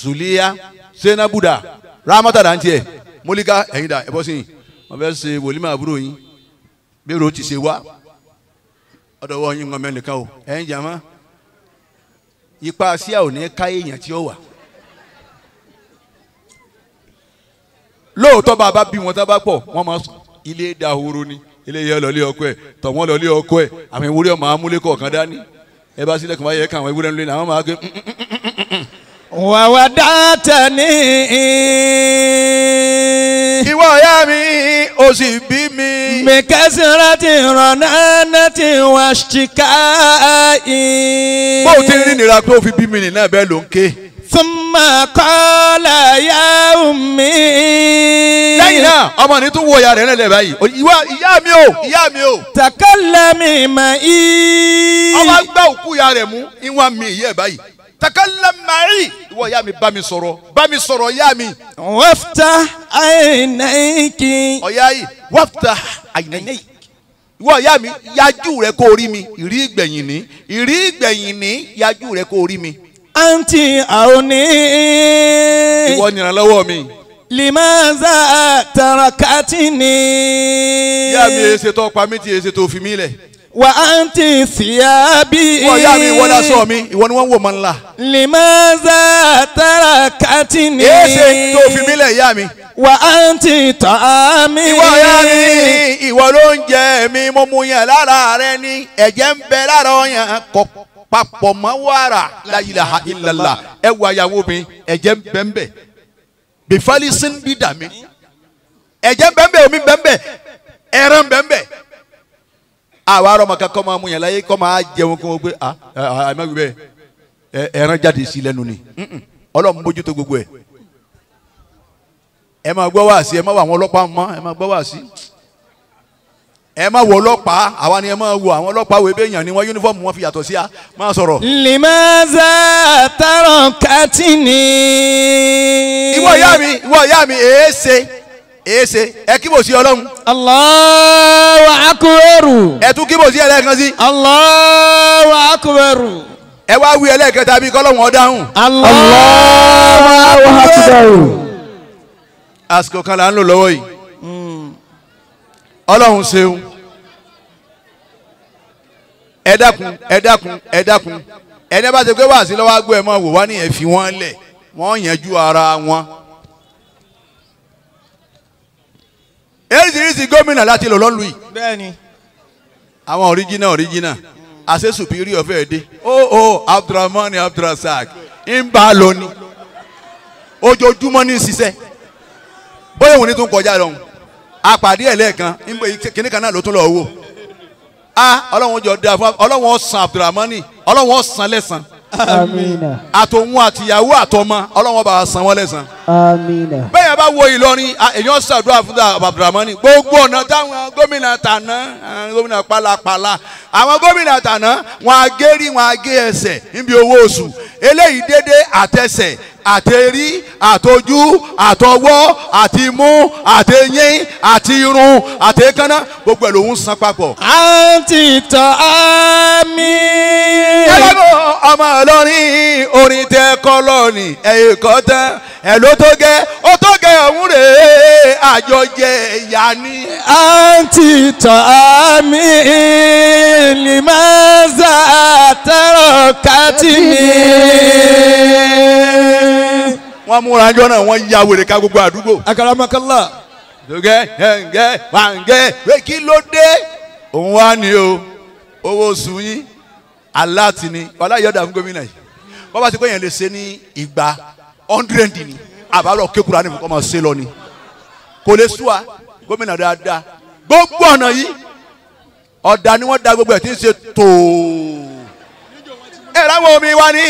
zuliya senabuda ramata dantẹ molika ẹ̀yin dà ẹ bọ́ sí yìí wọ́n fẹ́ ṣe wòlímọ̀ àbúrò yín. Bẹ́ẹ̀rù ó ti ṣe wá ọ̀dọ̀wọ́ yín ọmọ ẹnìkan o ẹ̀ ń jàmá ipa síà ò ní ká èèyàn tí ó wà. lóòótọ́ bá a bá bí wọn tá a bá pọ̀ wọ́n máa sùn ilé dahoro ni ilé yẹ lọ́lé ọkọ ẹ̀ tọ̀wọ́n lọ́lé ọkọ ẹ̀ àwọn ewúrẹ́ ọmọ amúlé kọ̀ọ̀kan dání ẹ bá sílẹ̀ kàn bá yẹ ká àwọn ewúrẹ́ nílé àwọn máa gbé. wàwá dáàtà ní. ìwọ ọ̀yá mi mi o sì bí mi. mẹ̀kẹ́sìnrán ti ràn náà ti wá ṣìkà yìí. bó o ti rí nira tó fi bí mi nìyẹn bẹ́ẹ̀ ló ń ké. Súnmọ́ kọ́lá yá omi. Lẹ́yìn náà, ọmọ ní tún wo ìyá rẹ̀ lẹ́lẹ̀ báyìí. Ìyá mi o, ìyá mi o. Tàkàlà mi mà í. Ọmọ gbá òkú ìyá rẹ̀ mú, ìwọ̀n mi ìyá ẹ̀ báyìí. Tàkàlà mà í ìwọ ìyá mi bá mi sọ̀rọ̀ bá mi sọ̀rọ̀ ìyá mi. wọ́ftà àìnáìkì. ọ̀yá yìí wọ́ftà àìnáìkì. ìwọ ìyá mi yájú rẹ kó rí mi ìrí ìgbẹ̀yìn ní ìrí ìgbẹ̀yìn ní yájú rẹ kó rí mi. àǹtí àòní. ìwọ nìrànlọ́wọ́ mi. limaza tarakatini. ni. mi èsè tó pa mí ti èsè tó fi mí lẹ̀ wà á ti fìyà bí. wọ́n yá mi ìwọ́n aṣọ mi ìwọ ni wọ́n wò máa ń la. limaza tara kati ni. èsè tó fi mí lẹ̀ yá mi. wà á ti tọ́ a mi. ìwọ yá mi ìwọ ló ń jẹ mi mo mu yàn lára rẹ ni ẹ̀jẹ̀ ń bẹ lára ọyàn kọ papọ̀ mọ́ wàrà la ilaha illallah ẹ wọ àyàwó mi ẹ̀jẹ̀ ń bẹ ń bẹ bifali sin bi dà mí ẹ̀jẹ̀ ń bẹ ń bẹ omi ń bẹ ń bẹ ẹran ń bẹ ń bẹ àwa rọmọ kan kọ́ máa mú yàn láyé kọ́ máa jẹun kí wọ́n gbé. Ah, ah, ah, à à má wí bẹ́ẹ̀. Ẹran jáde sí lẹ́nu ni. Ọlọ́run bójútó gbogbo ẹ̀. Ẹ máa gbọ́ wá sí ẹ máa wọ àwọn ọlọ́pàá mọ́ ẹ máa gbọ́ wá sí ẹ máa wọ ọlọ́pàá àwa ni ẹ máa wọ àwọn ọlọ́pàá wo ebe èèyàn ni wọ́n yúnífọ́ọ̀mù wọn fi yàtọ̀ sí a. Máa sọ̀rọ̀. limaza taron katini. ìwọ ìyá mi ìwọ ìyá mi èé ṣe. Ese, ẹ kí bò sí ọlọ́run. Allahu akbaru. ẹ tún kí bò sí ẹlẹ́ẹ̀kan sí. Allahu akbaru. ẹ wá wí ẹlẹ́ẹ̀kẹta bí kọ́lọ́hún ọ̀dáhùn. Allahu akbaru. àsìkò kan là ń lò lọ́wọ́ yìí. ọlọ́run ṣeun. ẹ dákun ẹ dákun ẹ dákun ẹni bá ti pé wàásù lọ́wọ́ agbó ẹ̀ máa wò wá ní fi wọ́n lẹ̀ wọ́n yanjú ara wọn. Eréṣiríṣi gómìnà láti lò lọ́lù yìí. Bẹ́ẹ̀ni. Àwọn original original. Àṣẹ superior fẹ́ẹ́ dé ó ó abdulrahman abdulrasaq. Ń bá a lọ ni. Ojoojúmọ́ ní ṣiṣẹ́. Bóyá òun ní tún kọjá lọ́hùn apàdé ẹ̀ lẹ́ẹ̀kan. Kíní kan náà ló tún lọ wò? A ọlọ́run jọ da fún ọlọ́run ọ̀sán abdulrahman ọlọ́run ọ̀sán lẹ́sàn àtòun àtìyàwó àtọmọ ọlọ́run wa san wọ́n lẹ́sàn Amina. bẹ́ẹ̀ bá wo ìlọrin a- èèyàn ṣàdúrà fún abdulrahman gbogbo ọ̀nà táwọn gómìnà tàná gómìnà pálapàla àwọn gómìnà tàná wọn á gérí wọn á gé ẹsẹ̀ níbi owó oṣù eléyìí dédé àtẹsẹ̀ àtẹrí àtọjú àtọwọ́ àtimú àtẹyìn àti irun àtẹkánná gbogbo ẹ̀ lòún san papọ̀. àǹtí tọ́ àmì. ẹlẹ́nu ọmọ ìlọrin orin tẹ kọ́ lọ́ọ̀nì ẹ̀yìn kọ́ tán ẹ̀ ló tó gẹ́ ó tó gẹ́ ọ̀hún rèé àjọjẹ ìyá ni. àǹtí tọ́ àmì. limaza tẹ̀rọ kàtìmí. wọ́n múra jọ náà wọ́n ya wèrè ká gbogbo àdúgbò. akaramakala. dùgẹ́ ẹ̀ǹgẹ́ wàǹgẹ́ pé kí ló dé. òun wá ní o owó oṣù yín aláàtì ni ọláyọ̀dà fún gómìnà yìí wọ́n bá ti pé yẹn lè ṣe ní igba hundred ni àbálọ̀ kékura ní kọ́ máa ṣe lọ ni. Kò lè sú wa gómìnà dáadáa. Gbogbo ọ̀nà yìí ọ̀dà ni wọ́n da gbogbo ẹ̀ tí ń ṣe tóo ẹ̀rọ àwọn omi wa ní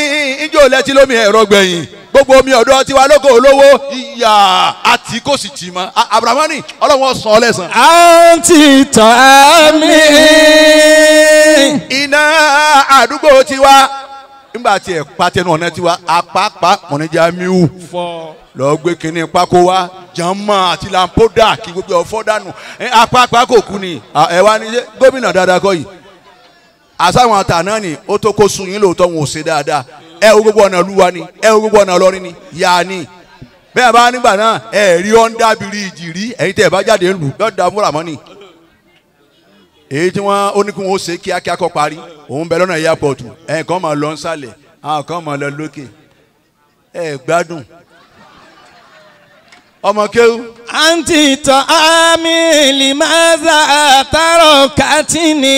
ìjọ lẹ́tí lómi ẹ̀rọ gbẹ̀yìn. Gbogbo omi ọ̀dọ́ tiwa lóko olówó. Ìyá àti kò sì tì mọ́. A- abrahamani ọlọ́wọ́n sàn ọ́ lẹ́sàn. àǹtí tọ́ àmì. iná àdúgbò tiwa nígbà tí ẹ̀ pàtẹnu ọ̀nà tiwa apápá mọ̀nìjà miu lọ gbé kínní pákó wa jàmá àti lampoda kí gbogbo ọ̀fọ́ dànù. Ẹ, apápá kò kú ni. Ẹ wá ní gómìnà dáadáa kọ́ yìí? Àsáwọn àtàná ni ó tó kó sun yín lóòótọ́ wọn ò ṣe dáadáa. Ẹ wo gbogbo ọ̀nà olúwa ni ẹ wo gbogbo ọ̀nà ọlọ́rin ni yá ni. Bẹ́ẹ̀ bá nígbà náà ẹ rí ọ́ndà bìrì ìjì rí ẹ̀yin tẹ̀ bá jáde ń lù yọ̀ọ́ da fúnra mọ́ ni èyí tí wọ́n ó ní kí wọ́n ó ṣe kíákíá kó parí òun bẹ lọ́nà airport ẹ̀ kàn máa lọ nsàlẹ̀ àwọn kan máa lọ lókè ẹ̀ gbádùn ọmọ kéwù Anti ta'ami limaza tarakatini.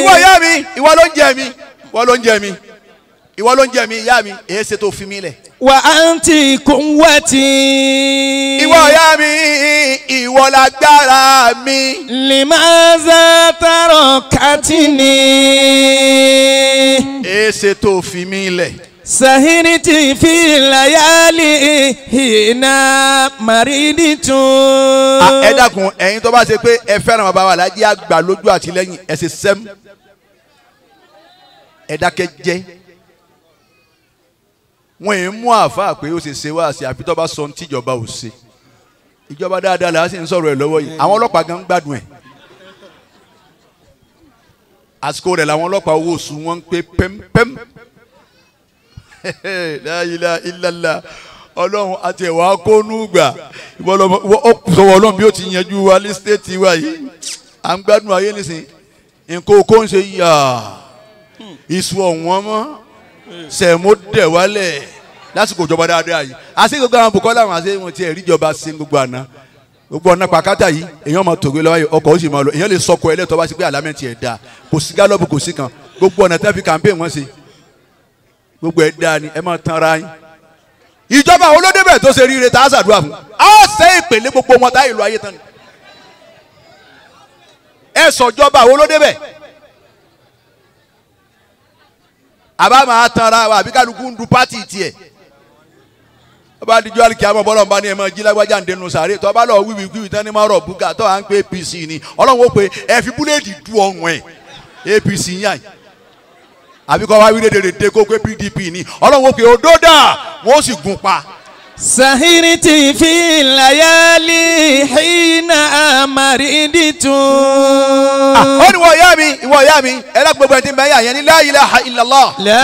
ìwọ ìyá mi ìwọ ló ń jẹ mi ìwọ ló ń jẹ mi ìwọ ló ń jẹ mi ìyá mi èyí ṣe tó fi mí lẹ̀. Wa anti kuwati. ìwọ ìyá mi ìwọ lágbára mi. Limaza tarakatini. èyí ṣe tó fi mí lẹ̀. Sahiriti fi layali hina mariditu. Ah, ẹ dákun ẹ̀yin tó bá ṣe pé ẹ fẹ́ràn bàbá wa lájí àgbà lójú àti lẹ́yìn ẹ ṣe sẹ́m ẹ dákẹ́ jẹ́ wọ́n yìí mú àáfàá pé ó ṣe ṣe wá sí àfi tó bá sọ ní tíjọba ò ṣe. Ìjọba dáadáa là á sì ń sọ̀rọ̀ ẹ̀ lọ́wọ́ yìí. Àwọn ọlọ́pàá gan gbádùn ẹ̀. Àsìkò rẹ̀ làwọn ọlọ́pàá owó oṣù wọn ń pé pẹ́mpẹ́m. Ilaha illallah. Ọlọ́run àti ẹ̀wà kónú gbà. Ìwọlọ́mọ ó sọ̀rọ̀ ọlọ́run bí ó ti yanjú wa ní stéètì wa yìí. À ń gbádùn ayé nísìn nǹkan oko ń ṣe yà. Iṣu ọ̀wọ́n mọ́ sẹ̀mó dẹ̀ wálẹ̀. Lásìkò ìjọba dáadáa yìí. Àti gbogbo àwọn bùkọ́ làwọn àti wọn ti ẹ̀rí ìjọba ṣe gbogbo àná. Gbogbo ọ̀nà pàkátà yìí èèyàn máa tògbé lọ́wọ́ yìí ọkọ̀ ó sì máa lọ. Èèyàn lè sọkọ ẹlẹ́tọ́ bá sí pé àlámẹ́ntì ẹ̀ dáa. Kò sí gálọ́ọ̀bù kò sí kan. Gbogbo ọ̀nà tẹ́ fi campaign wọn ṣe. Gbogbo ẹ̀ dáa ni ẹ máa tan ara yín. Ìjọba àwọn olódébẹ̀ tó ṣe ríire tá a ṣàdúrà fún? A ó ṣe ìpele gbogbo wọn táyì lu ayé tán ni. Ẹ sọjọba àwọn olódébẹ̀ àbá máa tan ara wa àbí kálukú ń du pátì tiẹ̀. Ọba àdìjọ àlìkí àmọ́ bọ́lá ọba ni ẹ máa jí lágbájá ń dẹnu sàárè tọ́ bá lọ wíwí wíwí tán ní máa rọ̀ búkà tọ́ à ń pé APC ni. Ọlọ́run ó ẹ fi búlẹ̀dì du ọ̀hún ẹ̀. APC yàn. Àbí kọ́ wí lédè lédè kó pé PDP ni. Ọlọ́run ó pe odó dà wọ́n sì gun pa. Sahiriti fi layali hina mariditu. ó ní wọ ìyá mi ìwọ ìyá mi ẹ lọ gbogbo ẹni tí ń bẹ yà yẹn ní la ilaha illallah. La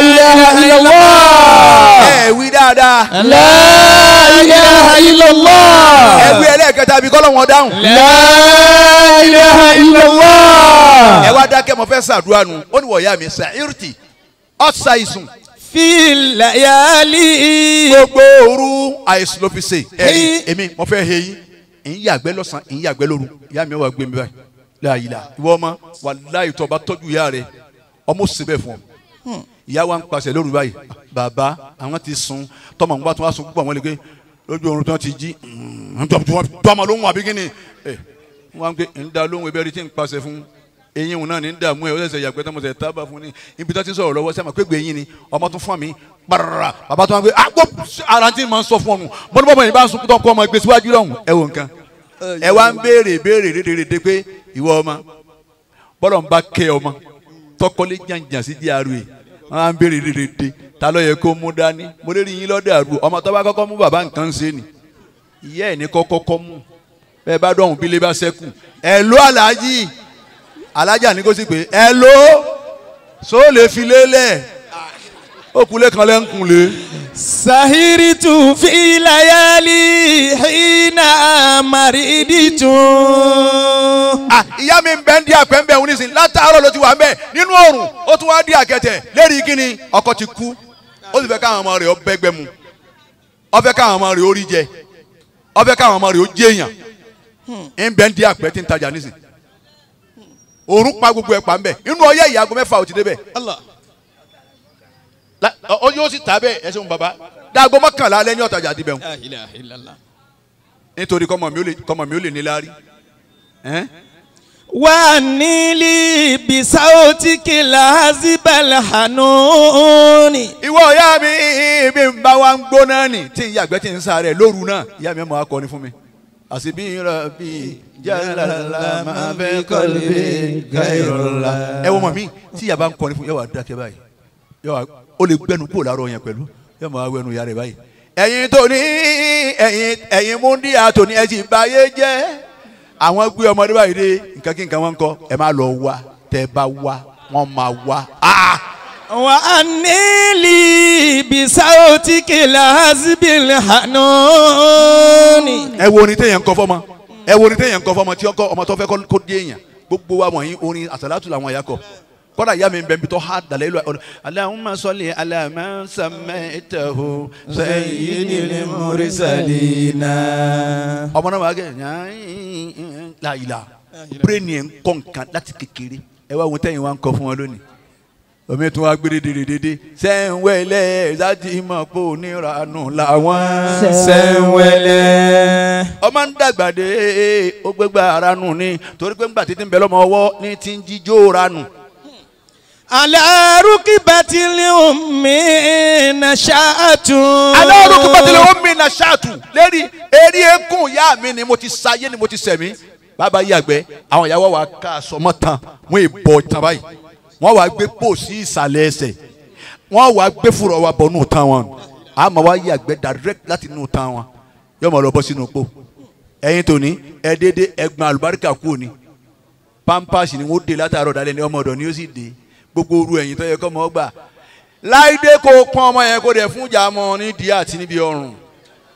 ilaha illallah. ẹ wí dáadáa. La ilaha illallah. ẹ wí ẹlẹ́ẹ̀kẹta bí kọ́lọ́ wọn dáhùn. La ilaha illallah. ẹ wá dákẹ́ mo fẹ́ sàdúrà nù ó ní wọ ìyá mi sa'irti ọ̀sà ìsùn fi layali. gbogbo òru àìsàn ló fi ṣe. Ẹ̀rí èmi mo fẹ́ he yín. Ìyìn yàgbẹ́ lọ́sàn ìyìn yàgbẹ́ lóru. Ìyá mi wà gbé mi báyìí. Láàyè ìwọ ọmọ wàláhì tó bá tọ́jú ìyá rẹ ọmọ sì bẹ́ẹ̀ fún ọ. Ìyá wa ń pàṣẹ lóru báyìí. Bàbá àwọn ti sun. Tọmọ ń bá tún wá sun púpọ̀ wọn lè gbé lójú oorun tí wọ́n ti jí. Tọmọ lóhùn àbí kíni ẹ wọ́n á ń gbé ń da lóhùn ebẹ́rẹ́ tí ń pàṣẹ fún eyín òun náà ní dààmú ẹ ó ṣẹ̀ṣẹ̀ yàgbẹ́ tó mo ṣẹ̀ tábà fún ni ibi tó ti sọ̀rọ̀ lọ́wọ́ sẹ́mi pé gbé eyín ni? Ọmọ tún fún mi kparara bàbá tó wá gbé àgbo ara tí ma ń sọ fún ọ̀nù bọ́dún bọ́bọ̀ yìí bá ń sunkún tó kọ́ ọmọ gbé síwájú lọ́hùn ẹ wò nǹkan. Ẹ wá ń béèrè béèrè rédèrèdè pé ìwọ ọmọ bọ́dọ̀ ń bá kẹ́ ọmọ tọkọlé jàǹjàǹ sí DRA wọn á ń béèrè rédèrèdè ta ló yẹ kó mú dání? Mo lè rí yín lọ́dọ̀ àrù ọmọ tó ni. Ìyá ẹ̀ ní kọ́kọ́ kọ́ mú. Bẹ́ẹ̀ bá ló àlàájì alájà ní kó sì pé ẹ ló so lè fi lélẹ̀ òkúlé kan lẹ́ ń kunlé. Sahiritu fi layali hina mariditu. Ah, ìyá mi ń bẹ ń di àpẹ́ ń bẹ òun nísìnyí. Látàárọ̀ ló ti wà ń bẹ. Nínú oòrùn ó tún wá di àkẹtẹ̀ lérí kíni? Ọkọ ti kú. Ó sì fẹ́ káwọn ọmọ rẹ̀ ó bẹ́gbẹ́ mu. Ó fẹ́ káwọn ọmọ rẹ̀ ó rí jẹ. Ó fẹ́ káwọn ọmọ rẹ̀ ó jẹ́yàn ń bẹ ń di àpẹ́ tí ń tajà nísìnyí òórùn pa gbogbo ẹ̀ pa ń bẹ inú ọyẹ́ ìyàgò mẹ́fà ò ti débẹ̀ Allah. La- ọ yóò sì tà bẹ́ẹ̀ ẹ ṣeun bàbá dáago mọ́kànlá lẹ́ni ọ̀tajà ilaha illallah. nítorí kọ́mọ mi ò lè kọ́mọ mi ò lè ní láárí. Ẹ́n? Wa nili bisauti lazibal hanuni. ìwọ ìyá mi bí n bá wa ń gbóná nì tí n yàgbẹ́ tí n sáré lóru náà ìyá mi máa kọrin fún mi. Àṣìbí rà bí jálàlá máa bẹ kọ́lé gáìrọ̀lá. ẹ wọ́n mọ̀ mí tí bá ń kọrin fún wá dákẹ́ báyìí wá ó lè gbẹnu kúrò láàárọ̀ yẹn pẹ̀lú yóò máa wẹnu rẹ̀ báyìí. ẹ̀yin tó ní ẹ̀yin ẹ̀yin múndíà tó ní ẹ báyé jẹ́ àwọn gbé ọmọdé báyìí dé nǹkan kí nǹkan wọn kọ ẹ máa lọ wá tẹ bá wá wọn máa wá. Wa nili bisauti lazibal hanuni. ẹ wo orin téèyàn ń kọ fọmọ ẹ wo ni téèyàn kọ fọmọ tí ọkọ ọmọ tó fẹ́ kó dé èèyàn gbogbo wa wọ̀nyí orin àsàlátù làwọn àyà kọ kọ́dà ìyá mi bẹ́ẹ̀ bí tó ha dàlẹ́ ìlú ọ̀dọ̀ Allahumma salli ala man sammaytahu sayyidil mursalina. ọmọ náà wà á kẹ́ láyìlá bírèèni ẹ̀ ń kọ́ nǹkan láti kékeré ẹ ń omi tún wá gbére dèrè dédé sẹ́ńwẹ́lẹ́ ẹ̀dájì mọ̀ pé oníranù làwọn sẹ́wẹ́lẹ́. ọmọ ń dàgbà dé ó gbégbá ara nù ni torí pé ńgbà títí ń bẹ lọ́mọ ọwọ́ ní ti ń jíjó ra nù. alárùkì bàtìlì omi nàṣàtù. alárùkù bàtìlì omi na ṣáàtù lérí eré eégún ìyá mi ni mo ti sayé ni mo ti sẹ̀mí bàbá yí àgbẹ̀ àwọn ìyàwó wa ká aṣọ mọ́ tán wọ́n ì bọ̀ tán báyìí wọ́n wá gbé pò sí ìsàlẹ̀ ẹsẹ̀. Wọ́n wá gbé fúrọ̀ wa bọ̀ nù tán wọn. Àmọ́ wá yí àgbẹ̀ direct láti nù tán wọn. Yóò mọ̀ lọ bọ́ sínú pò ẹ̀yin tòní ẹ dédé ẹgbọn àlùbáríkà kú ni. Pampers ni wọ́n dé látàárọ̀ dalẹ́ ní ọmọ ọ̀dọ̀ ni ó sì dé. Gbogbo oru ẹ̀yìn tó yẹ kọ́ mọ́ gbà. Láìdé kó pọ́n ọmọ yẹn kó dẹ̀ fún ìjà mọ́ ní díẹ̀ àti níbi ọrùn.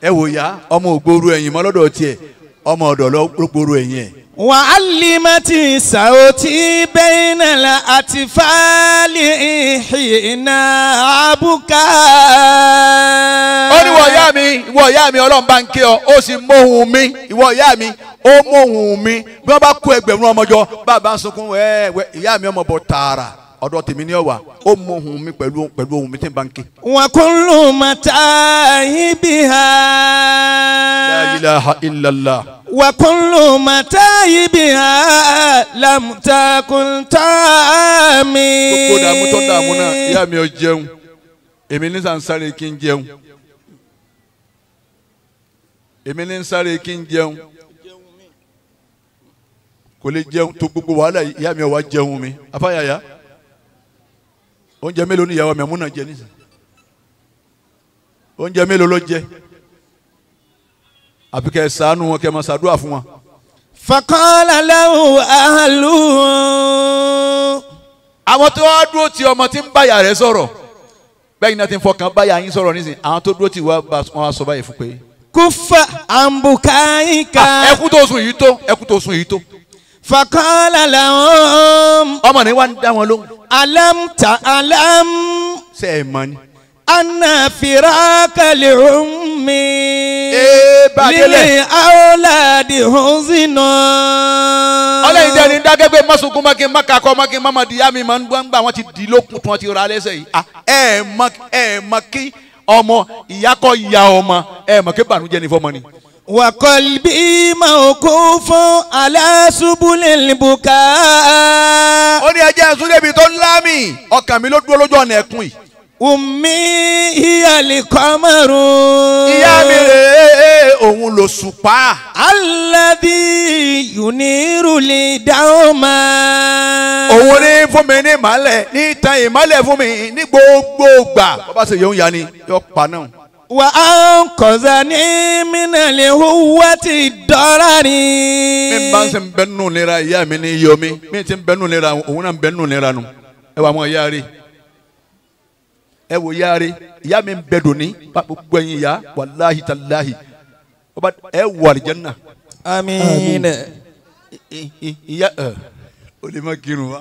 Ẹ wò ya ọmọ ògbóru ẹ̀yìn mọ́ lọ́dọ̀ tiẹ̀ ọmọ ọ̀dọ̀ ló gbóru ẹ̀yìn ẹ̀. Wàhálìmọ́tì sàwọ́tì bẹ́ẹ̀nàlá àti fáálì ìhìnà àbúkà. ó ní ìwọ ìyá mi ìwọ ìyá mi ọlọ́run bá ń ké ọ ó sì móhùn mi. Ìwọ ìyá mi ó móhùn mi. Bí wọ́n bá kó ẹgbẹ̀rún ọmọjọ bàbá ń sunkún wẹ́ẹ́wẹ́ ìyá mi ọmọ bọ̀ tààrà ọ̀dọ̀ tèmi ní ọ̀wà ó móhùn mi pẹ̀lú pẹ̀lú ohùn mi tí ń bá ń ké. wàkúlù mọ́tà ibi ha. La ilaha illallah. wàkúlù mọ́tà ibi ha làmùtàkùn tààmì. gbogbo dààmú tó dààmú náà ìyá mi ò jẹun èmi ní sàn sáré kí n jẹun èmi ní sáré kí n jẹun kò lè jẹun tó gbogbo wàhálà ìyá mi ò wá jẹun mi afáyàyà oúnjẹ mélòó ni ìyàwó mi àmúnà jẹ nísìn oúnjẹ mélòó ló jẹ àbí kẹ́ ẹ ṣàánú wọn kẹ́ ẹ máa ṣàdúrà fún wọn. fakọ́lá lẹ́hùn àlù. àwọn tó wá dúró ti ọmọ tí ń báyà rẹ̀ sọ̀rọ̀ bẹ́ẹ̀ ni a ti ń fọkàn báyà yín sọ̀rọ̀ nísìn àwọn tó dúró ti wá wọn wá sọ báyìí fún pé. kúfà àǹbùkáyíká. ẹkú tó sùn yìí tó ẹkú tó sùn yìí tó. Fakọ́lá lẹ́hùn. ọmọ ní wá ń dá wọn lóhùn. alam ta alam. ṣe é mọ ni. anna firaka li ummi. ee bá a délẹ̀. lili awoladi hunzina. ọlẹ́yin dẹ́ni dákẹ́gbẹ́ mọ́sùnkún mọ́kì mọ́kàkọ́ mọ́kì mọ́mọ́dé yá mi máa ń gbà wọ́n ti di lókun tí wọ́n ti ra lẹ́sẹ̀ yìí. Ẹ ẹ mọ kí ọmọ ìyá kọ́ ya ọmọ ẹ mọ kí bànújẹ́ ni fọmọ ni wàkọ̀lbí mawqufun ala subulil buka. ó ní ẹjẹ́ súnjẹ́bi tó ń lámì ọkàn mi ló dúró lójú ọ̀nà ẹ̀kún yìí. Ummi iyali kọmaru. Ìyá mi rèé òun lò ṣùpá. Alladhi yuniru li dawma. Òun ní fún mi ní ìmálẹ̀ ní ìtàn ìmálẹ̀ fún mi ní gbogbo. Bàbá ṣe yóò ń yanni yóò pa náà wà á ń kọ̀ọ̀sà ní mínàlẹ̀ owó ti dọ́ra ni. mi bá ń sẹ́ ń bẹ́ nù lera ìyá mi ní iye omi mi ti ń bẹ́ nù lera òun náà ń bẹ́ nù lera nu ẹ wà mọ ìyá rẹ ẹ wò ìyá rẹ ìyá mi ń bẹ dùn ní gbogbo ẹ̀yin ìyá wàláhi tàláhi ẹ wọ àlìjánnà. àmín. ìyá ẹ o lè má kírun wa.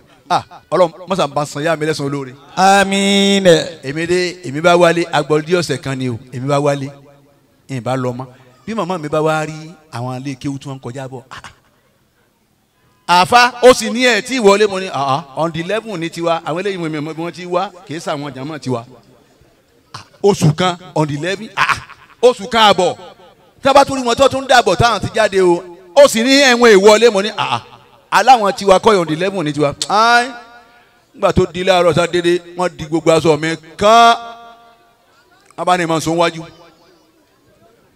Ah, ọlọ́run mọ́sá bá san yá mi lẹ́sàn olóore. àmín. èmi dé èmi bá wálé agbọ̀dí ọ̀sẹ̀ kan ni o èmi bá wálé èmi bá lọ mọ́ bí màmá mi bá wá rí àwọn ilé kéwú tí wọ́n ń kọjá bọ̀ ah, ah. àfa ó sì ní ẹ̀ tí ìwọlé mo ní on the level ní tiwa àwọn eléyìí mọ̀mọ́ bí wọ́n ti wá kì í sàwọn jàmọ́ tiwa oṣù kan on the level oṣù kan àbọ̀ tábàtúrú wọn tó tún dàbọ̀ táwọn ti jáde o ó sì ní ẹ̀wọ̀n ìwọlé mo ní aláwọn tiwa kọ́ on the eleven ní tiwa. Ai, nígbà tó di láàárọ̀ sá dédé wọ́n di gbogbo aṣọ mi kán. Ní ìmọ̀ sún wájú.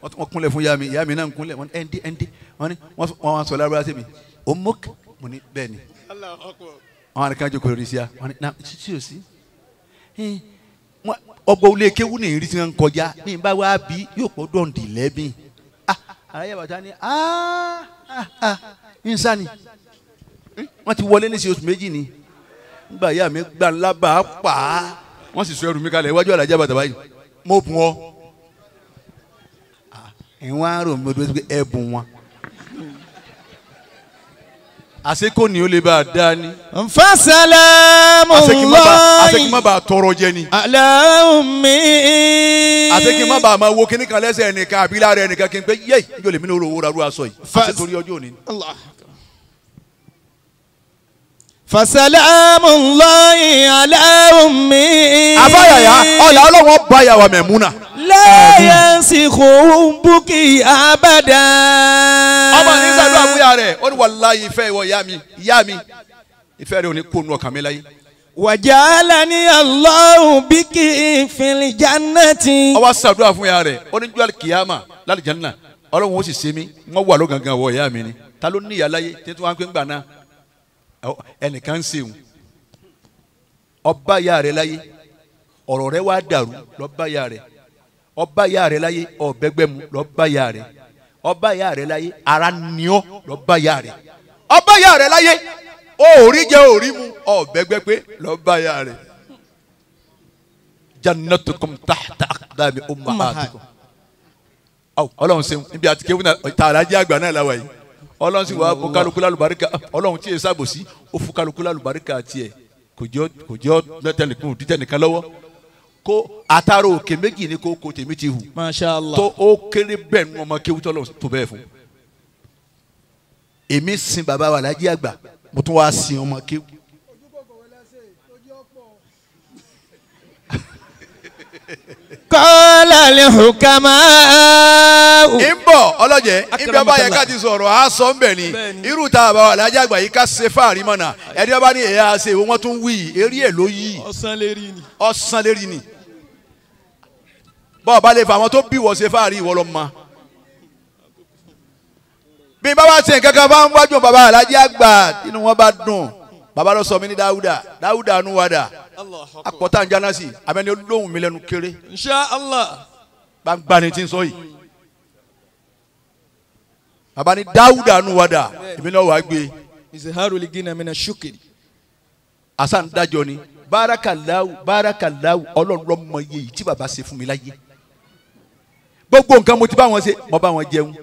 Wọ́n kúnlẹ̀ fún ìyá mi. Ìyá mi náà ń kúnlẹ̀. Wọ́n ní ẹ̀ǹdí ẹ̀ǹdí wọ́n ní wọ́n wọ́n wá sọ lárúbáwá sí mi. Omok mo ní bẹ́ẹ̀ ni. Wọ́n á ní ká jókòó lórí sí a. Wọ́n ní na sí ò sí. Ọgbà olè kéwú ní ìrísí wọn kọjá. Bí n bá wá bí yóò pọ̀ dọ̀ǹdì lẹ́bìn. Ah àlàyé bàtà ni ah ah ah. Nsani wọ́n ti wọlé ní oṣù méjì ni. Nígbà yá mi gbà ńlá bá a pa á. Wọ́n sì sọ ẹrù mi kalẹ̀ iwájú àlàjá bàtà báyìí. Mo bùn ọ ìwọ̀n àrò mi ò dúró sí pé ẹ bùn wọn. Àsekò ni ó lè bá a dá ní Fasalamu àsekì má bàa àsekì Allahi má bàa tọrọ jẹ ni? Ala ummi. àsekì má bàa máa wo kíní kan lẹ́sẹ̀ ẹnìkan àbí lára ẹnìkan kí n pé yé ìjọ lèmi ní olówó ra ru aṣọ yìí. Àti torí ọjọ́ òní. Allahi ala ummi. àbáyàyà ọ̀là ọlọ́wọ́n bá yàwá mẹ̀múnà. La yansikhu buki abada. ọmọ ní sàdúrà fúyà rẹ̀ ó ní wàláyé ìfẹ́ ìwọ ìyá mi ìyá mi ìfẹ́ rẹ̀ ò ní kó nu ọkàn mi láyé. Wajalani Allahu biki fil jannati. ọwọ́ sàdúrà fúyà rẹ̀ ó ní jọ́lá kìyàmà lálùjánnà ọlọ́run ó sì ṣe mí wọ́n wà ló gangan wọ ìyá mi ni ta ló ní ìyá láyé tí wọ́n á pé ń gbà náà Ọ- ẹnìkan ń. Sèwọ̀n ọba ìyá rẹ̀ láyé ọ̀rọ̀ rẹ̀ wá dàrú lọ́ba ìyá rẹ̀. Ọba ìyá rẹ̀ láyé ọ̀bẹ́gbẹ́mu lọ́ba ìyá rẹ̀. Ọba ìyá rẹ̀ láyé ara níọ́ lọ́ba ìyá rẹ̀. Ọba ìyá rẹ̀ láyé òórí jẹ òórí mu ọ̀bẹ́gbẹ́ pé lọ́ba ìyá rẹ̀. Jannatukum tahta aqdami ummahatikum ọlọ́run ṣeun níbi àti kéwìn náà tààràjì àgbà náà làwà yìí ọlọ́run sì wá fún kálukú lálùbáríkà ọlọ́run tí yẹ sábòsí ó fún kálukú lálùbáríkà tiẹ̀ kò jẹ́ kò jẹ́ lẹ́tẹ̀nìkan dítẹ̀nìkan lọ́wọ́ kó àtàrà òkè méjì ní kó kó tèmi ti hù Masha Allah. tó ó kéré bẹ́ẹ̀ nu ọmọ kéwù tọ́lọ̀ tó bẹ́ẹ̀ fún. èmi sin bàbá wa lájí àgbà mo tún wá sin ọmọ kéwù. Qala al-hukama'u. ń bọ̀ ọlọ́jẹ̀ ibi ọba yẹ Akramakallah. ká ti sọ̀rọ̀ á sọ ń bẹ̀ ni. Irú ta bàbá wa lájí àgbà yìí ká ṣe fáàrí mọ́nà. Ẹni ọba ní ẹ̀yà ṣe ìwọ wọn tún wí eré ẹ̀ ló yí. Ọ̀sán ni. lérí ni. Bọ́ọ̀ bá lè fa àwọn tó bí wọ́n ṣe fáàrí ìwọ lọ mọ́. Bí bàbá ṣe nǹkan kan bá ń wájú bàbá alájí àgbà inú wọn bá dùn. Bàbá lọ sọ mí ní dáúdà. Dáúdà nu ń jáná sí abẹ́ni olóhùn mi lẹ́nu kéré. Insha Allah. ni ti ń sọ yìí bàbá ní dáúdà nu wàdà èmi náà wàá gbé. Izharu ligina mina shukri. asan dájọ ni. Bárakàláwù bárakàláwù ọlọ́run ló mọ iye yìí tí bàbá ṣe fún mi láyé. Gbogbo nǹkan mo ti bá wọn ṣe mo bá wọn jẹun.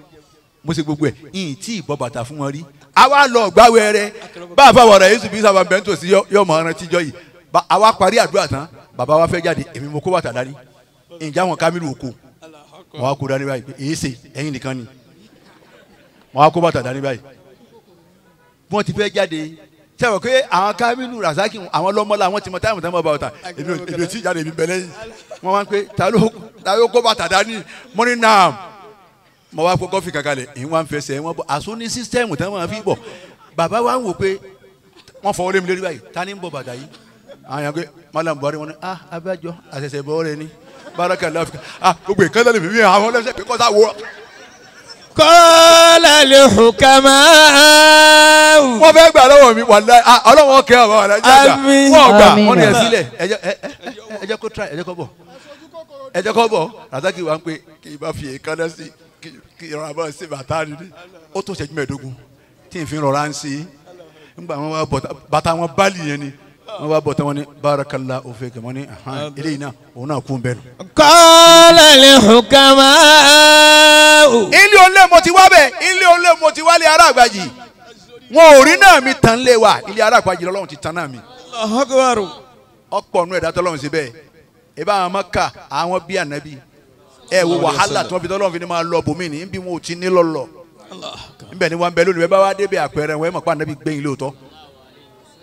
Mo ṣe gbogbo ẹ̀. Yìnyín tí ìbọn bàtà fún wọn rí. Àwa lọ gbáwé rẹ. Bá a fà wọ̀rọ̀ yéṣu bí sábà bẹ́ńtò sí yọ mọ̀ ọ́nà tíjọ́ yìí. Ba- àwa parí àdúrà tán bàbá wa fẹ́ jáde èmi mo kó bàtà dání. Ǹjẹ́ àwọn kámírù oko wọn kó dání báyìí èyí ṣe ẹ̀yin nìkan ni wọn á kó bàtà dání báyìí. Bí wọ́n ti fẹ́ jáde. Sẹ́wọ̀n pé àwọn kámínú rasaki àwọn lọ́mọ́lá àwọn ti mọ táwọn táwọn bá bàtà. Èmi ò tí jáde èmi bẹ̀lẹ́ yìí wọ́n wá pé ta ló kó bàtà dání? Mo ní naam. Mo wá kó kọ́fì kankanlẹ̀ èyí wọ́n á fẹsẹ̀ wọ́n bọ̀. Àṣọ ní sísítẹ́ẹ̀mù fi bọ̀. Bàbá wa ń wò pé wọ́n fọwọ́ lé mi báyìí. Ta ń bọ̀ bàtà yìí? Àwọn yàn malam buhari. Wọn ni ah abájọ àṣẹ̀ṣẹ̀ bọ́ ni. Barakallahu fika ah gbogbo ìkànnì lè al-hukama'u. wọ́n fẹ́ gbà lọ́wọ́ mi wàlá ọlọ́wọ́ kẹ́ ọ̀bá wàlá jájà Àmín. wọ́n gbà. Wọ́n ní ẹ sílẹ̀. Ẹ jẹ́ jẹ́ kó try ẹ jẹ́ kó bọ̀. Ẹ jẹ́ kó bọ̀. Razaki wa ń pé kí n bá fi èékánná sí kí kí ìrora bá ṣe bàtà ni. Ó tó ṣẹ́jú mẹ́ẹ̀ẹ́dógún tí n fi rọra ń ṣe. Nígbà wọn bàtà wọn báàlì yẹn ni wọn wá bọ̀ tán wọn ni barakallahu fika. Wọn ni ahan eléyìí náà òun náà kún bẹ́ẹ̀ nù. Qala al-hukama'u. ilé olè mo ti wá bẹ̀ ilé olè mo ti wálé ará àgbàjì. Wọn ò rí náà mi tán lé wa. Ilé ará àgbàjì lọ́lọ́run ti tán náà mi. Ọ̀pọ̀ nù ẹ̀dá tọ́lọ́run sí bẹ́ẹ̀. Ìbá àwọn maka àwọn bíi ànábì. Ẹ wo wàhálà tí wọ́n fi tọ́lọ́run fi ni máa lọ bòmí ni nbí wọn ò ti ní lọ́lọ́ nbẹ ni wọn bẹ lónìí. Bẹ́ẹ̀ bá wá débẹ̀ àpẹẹrẹ wọn ẹ mọ̀ pé ànábì gbẹ̀yìn lóòótọ́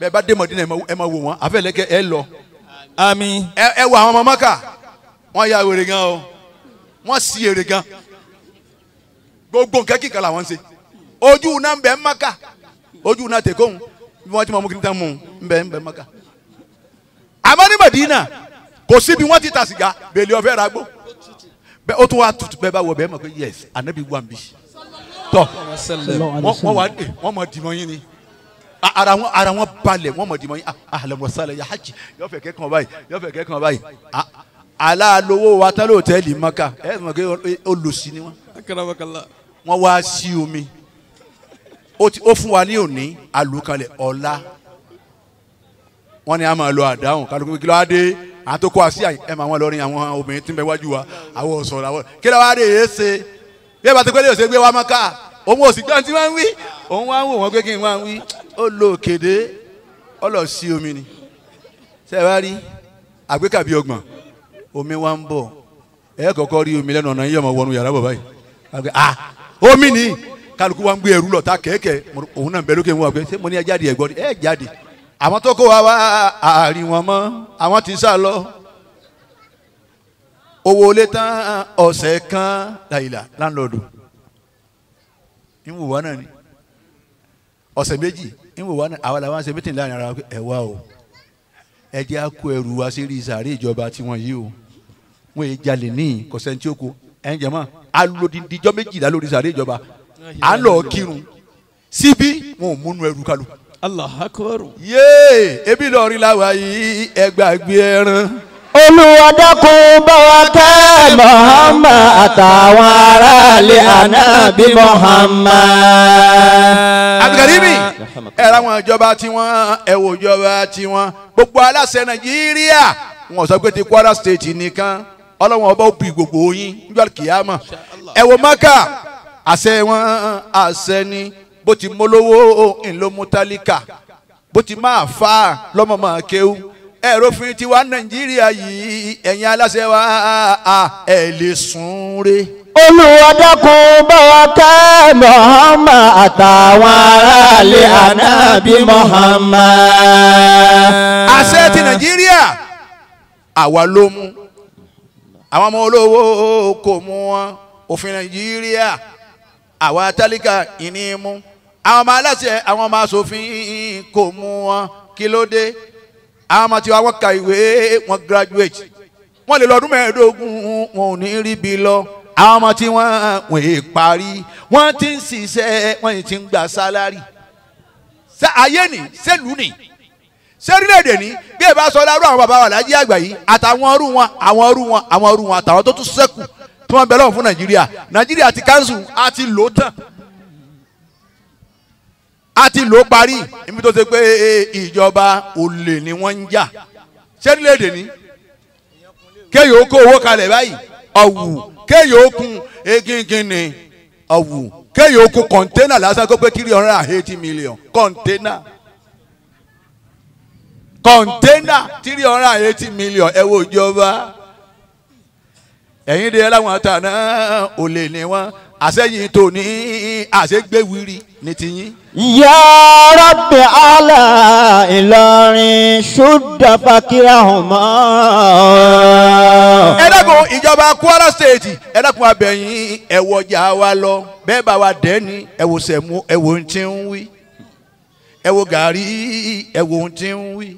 bẹ́ẹ̀ bá dé Mọdínà ẹ máa- wò wọn. Àfẹ́lẹ́kẹ́ ẹ lọ. Àmín. ẹ ẹ wo àwọn ọmọ maka wọn ya wèrè gan o. Wọn sì èrè gan. Gbogbo nǹkan kíkan làwọn ń ṣe. Ojú náà ń bẹ ń maka ojú náà tẹ kóhun bí wọn ti máa mú kiri tán mú un ń bẹ ń bẹ ń maka àmọ́ ní Madina kò síbi wọn ti ta sìgá. Bèlè ọ̀fẹ́ ra gbó. Bẹ́ẹ̀ ó tún wá tutù bẹ́ẹ̀ bá wọ bẹ́ẹ̀ mọ̀ pé yes anabi wà nbí tọ́ wọ́n ẹ wọ́n mọ̀ dìmọ̀ yín ni ara wọn ara wọn balẹ̀ wọ́n mọ̀ dìmọ̀ yín. Wa sahlan ya hajj yọ fẹ́ kẹ́kàn báyìí yọ fẹ́ kẹ́kàn báyìí. Ah, aláàlówó wa tán lóòtẹ́ẹ̀lì maka ẹ̀ mọ̀ pé olùsí ni wọ́n. Wọ́n wá sí omi. Ó fún wa ní òní àlùkalẹ̀ ọ̀la. Wọ́n ní a máa lọ àdáhùn. Kálukú kí ló wá dé? Kó wa sí ẹ̀ máa wọn lọrin àwọn obìnrin tí ń bẹ wájú wa. Àwọn ọ̀sọ̀rọ̀ àwọn kí ló wá dé? Yé ṣe. Bí ẹ bá ti pẹ́ lé òsè gbé wa mọ́ ká òun ò sì gbọ́n tí wọ́n ń wí. Òun wá ń wò wọ́n pé kí n wá ń wí. Ó lo òkèdè ó lọ sí omi ni. Ṣé ẹ bá rí? Àgbékàbí ọgbọ̀n. Omi wa ń bọ̀. Ẹ kọ́kọ́ rí omi lẹ́nu ọ̀nà yíyọ̀ mọ̀ wọnú yàrá bọ̀ báyìí. Àgbẹ̀ ah omi ni. Kálukú wa ń gbé ẹrú lọ ta kẹ̀kẹ́. Òun náà ń bẹ lókè wọn àgbẹ̀ ṣé mo ní ẹ jáde ẹ ẹ jáde. Àwọn tó kó wa wá àárín wọn mọ́. Àwọn ti sá lọ. Owó lé tán ọ̀sẹ̀ kan láyìlá láńlọ́ọ̀dù ń wò wá náà ni ọ̀sẹ̀ méjì ń wò wá náà àwa làwọn ṣe mítìn láàárín ara wa ẹ wá o ẹ jẹ́ á kó ẹrù wa sí rí sàárè ìjọba tiwọn yìí o wọn yìí jalè ní kọsẹ́ntì oko ẹ̀ ń jẹ́ mọ́ alòdìdíjọ́ méjìlá lórí sàárè ìjọba à ń lọ kírun síbí wọn ò múnú ẹrù kalu. Allah akbar. yéè ebi lọrin la wà yìí ẹ gbàgbé ẹran. Olúwa dákun bá wa kẹ́ Muhammad àtàwọn aráàlú ànábì Muhammad. abdulkarimi ẹ ra àwọn ìjọba tiwọn ẹ wò ìjọba tiwọn. Gbogbo aláṣẹ nàìjíríà wọn sọ pé ti kwara state nìkan. Ọlọ́wọ́n ọba ó bí gbogbo yín níjọ́ kìámà ẹ wò maka àṣẹ wọn àṣẹ ni. Bó ti mólówó ńlọmútálíkà bó ti máa fa lọ́mọ máa ẹ̀rọfin tiwa nàìjíríà yìí ẹ̀yin aláṣẹ wa ẹ̀ lè sùn re. Olúwa dákun bá wa kẹ́ Muhammad àtàwọn aráàlú ànábì Muhammad. àṣẹ ti nàìjíríà àwa ló mú. Àwọn ọmọ olówó kò mú wọn. Òfin nàìjíríà àwa tálíkà ìní mú. Àwọn ọmọ aláṣẹ àwọn ọmọ aṣòfin kò mú wọn. Kí ló dé àwọn ọmọ tiwa wọn ka ìwé wọn graduate. Wọn lè lọ́dún mẹ́ẹ̀ẹ́dógún wọn ò ní rí bí lọ. Àwọn ọmọ tí wọn wọn parí. Wọn ti ń ṣiṣẹ́ wọn ti ń gba sálárì. Ṣé ayé ni? Ṣèlú ni? Sẹ́rílẹ̀èdè ní bí ẹ bá sọ lárú àwọn bàbá wa lájí àgbà yìí àtàwọn ọrú wọn àwọn ọrú wọn àwọn ọrú wọn àtàwọn tó tún sẹ́kù tí wọ́n bẹ lọ́wọ́ fún nàìjíríà. Nàìjíríà ti kánṣu a ti lò ó tán a ti lò ó parí. Ibi tó ṣe pé ìjọba olè ni wọ́n ń jà. Sẹ́rílẹ̀èdè ní kéèyàn ó kó owó kalẹ̀ báyìí. Ọ̀wù kéèyàn ó kun egingin ni. Ọ̀wù kéèyàn ó kun kọ̀ńténà lásán kó pé three hundred and eighty million. Kọ̀ńténà. Kọ̀ńténà three hundred and eighty million. Ẹ wo ìjọba. Ẹ̀yin de láwọn àtàná olè ní wọn àṣẹyìn tó ní àṣegbéwìrì ní tiyín. Ya Rabbi ala Ìlọrin ṣúdà fakirahuma. ẹ dákun ìjọba Kwara State ẹ dákun abẹ́yìn ẹ wọjà wa lọ bẹ́ẹ̀ bá wa dẹ́ni ẹ wò sẹ̀mú ẹ wò ohun tí ń wí ẹ wò gàrí ẹ wò ohun tí ń wí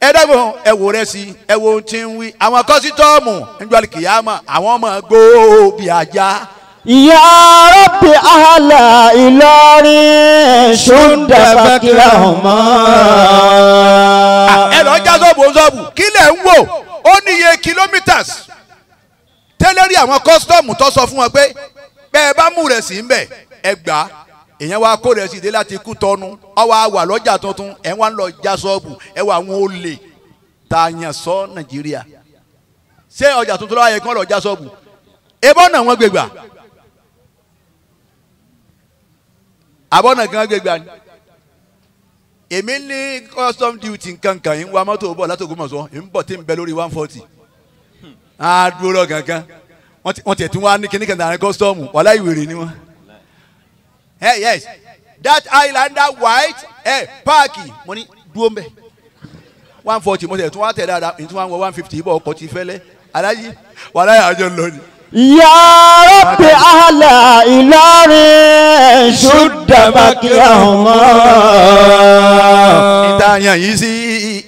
ẹ dákun ẹ wò rẹsì ẹ wò ohun tí ń wí àwọn kọ́sítọ́ọ̀mù níjọ́ kìyàmà àwọn ọmọ gbó bí ajá. Ya Rabbi ala Ìlọrin ṣúdà fakirahuma. ẹ lọ já sọ́ọ̀bù sọ́ọ̀bù. Kí lẹ̀ ń wò? Ó níye kilometers. Tẹ́lẹ̀rí àwọn kọ́sítọ́ọ̀mù tó sọ fún wọn pé bẹ́ẹ̀ bá mú rẹ̀ sí ń bẹ̀ ẹ gbà á. Èèyàn wa kó rẹ̀ sí dé láti kú tọ́nu. Ọwọ́ àwà lọ́jà tuntun ẹ̀ wá ń lọ já sọ́ọ̀bù ẹ̀ wà àwọn olè tá a yàn sọ nàìjíríà. Ṣé ọjà tuntun lọ́wọ́ yẹ kí wọ́n lọ já sọ́ọ̀bù? Ebọ́ náà wọ́n gbégbà àbọ̀nà kan gbégbà ni èmi ní custom duty nǹkan kan yìí ń wa mọ́tò bọ̀ láti Ògbómọ̀ṣọ́ ń bọ̀ tí ń bẹ lórí one forty. Á lọ gangan. Wọ́n ti- wọ́n tiẹ̀ tún wá ní kíní kan dáhùn custom wàhálà ìwèrè ni wọ́n. hey yes that islander white hey, páàkì. Mo ní dúró mbẹ. one forty mo tẹ̀ tún wá tẹ̀ dáadáa èyí tún wá ń wọ one fifty ibà ọkọ̀ ti fẹ́lẹ́. Alájí wàhálà yà lọ ni. Ya Rabbi ala Ìlọrin ṣúdà fakirahuma. níta yan yìí sí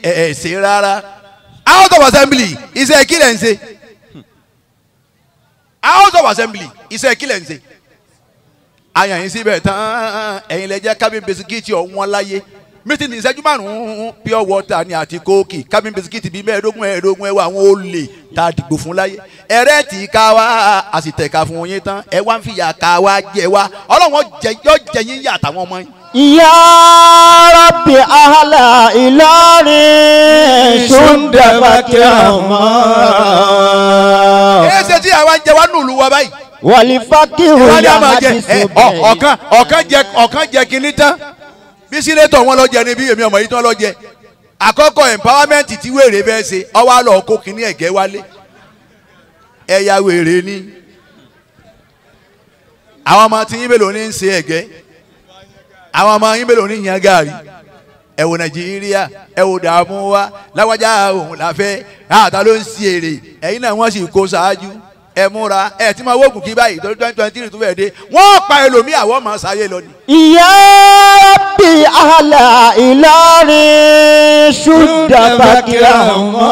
ẹ̀ ẹ̀ ṣe rárá. Out of assembly iṣẹ́ kí lẹ̀ ń ṣe? House of assembly iṣẹ́ kílẹ̀ ń ṣe? Àyàn yín síbẹ̀ tán ẹ̀yin lẹ jẹ́ cabin bisikíìtì ọ̀wọ́n láyé mítí ní ìṣẹ́jú márùn-ún pure water ni àti kóòkì cabin bisikíìtì bíi mẹ́ẹ̀ẹ́dógún ẹ̀ẹ́dógún ẹ̀wọ̀ àwọn olè tá a dìgbò fún láyé ẹ̀rẹ́ ti ká wá a fún yín tán ẹ wá ń fìyà ká wá jẹ wá ọlọ́run yóò jẹ yín yà àtàwọn ọmọ yín. Ya Rabbi ahala Ìlọrin sundabakẹ́ ọmọ. ẹ ṣe tí àwa ń jẹ wá nùlù wa báyìí. wàlífàkì ròyìn àmàdìsọ bẹ́ẹ̀. ọ̀kan ọ̀kan jẹ ọ̀kan jẹ kinní tán bí sínétọ̀ wọn lọ jẹ ní bí èmi ọmọ yìí tán lọ àkọ́kọ́ empowerment tí wèrè fẹ́ ṣe ọwọ́ àlọ́ kó kínní ẹ̀gẹ́ wálé. Ẹ̀yà wèrè ni. Àwọn ọmọ tí yín ní ń ṣe ẹ̀gẹ́? Àwọn ọmọ yín ní yan gàrí ẹ nàìjíríà ẹ dààmú wa. Láwájá òun làfẹ́ àtà ń ṣe èrè. Ẹ̀yin náà wọ́n sì kó ṣáájú ẹ múra ẹ ti máa wóògùn kí báyìí torí twenty twenty three tó fẹ́ dé wọ́n pa ẹlòmíì àwọn ọmọ sáyé lọ ni. ìyá bí àlà ìlọrin ṣùdà bàkìrà mọ́.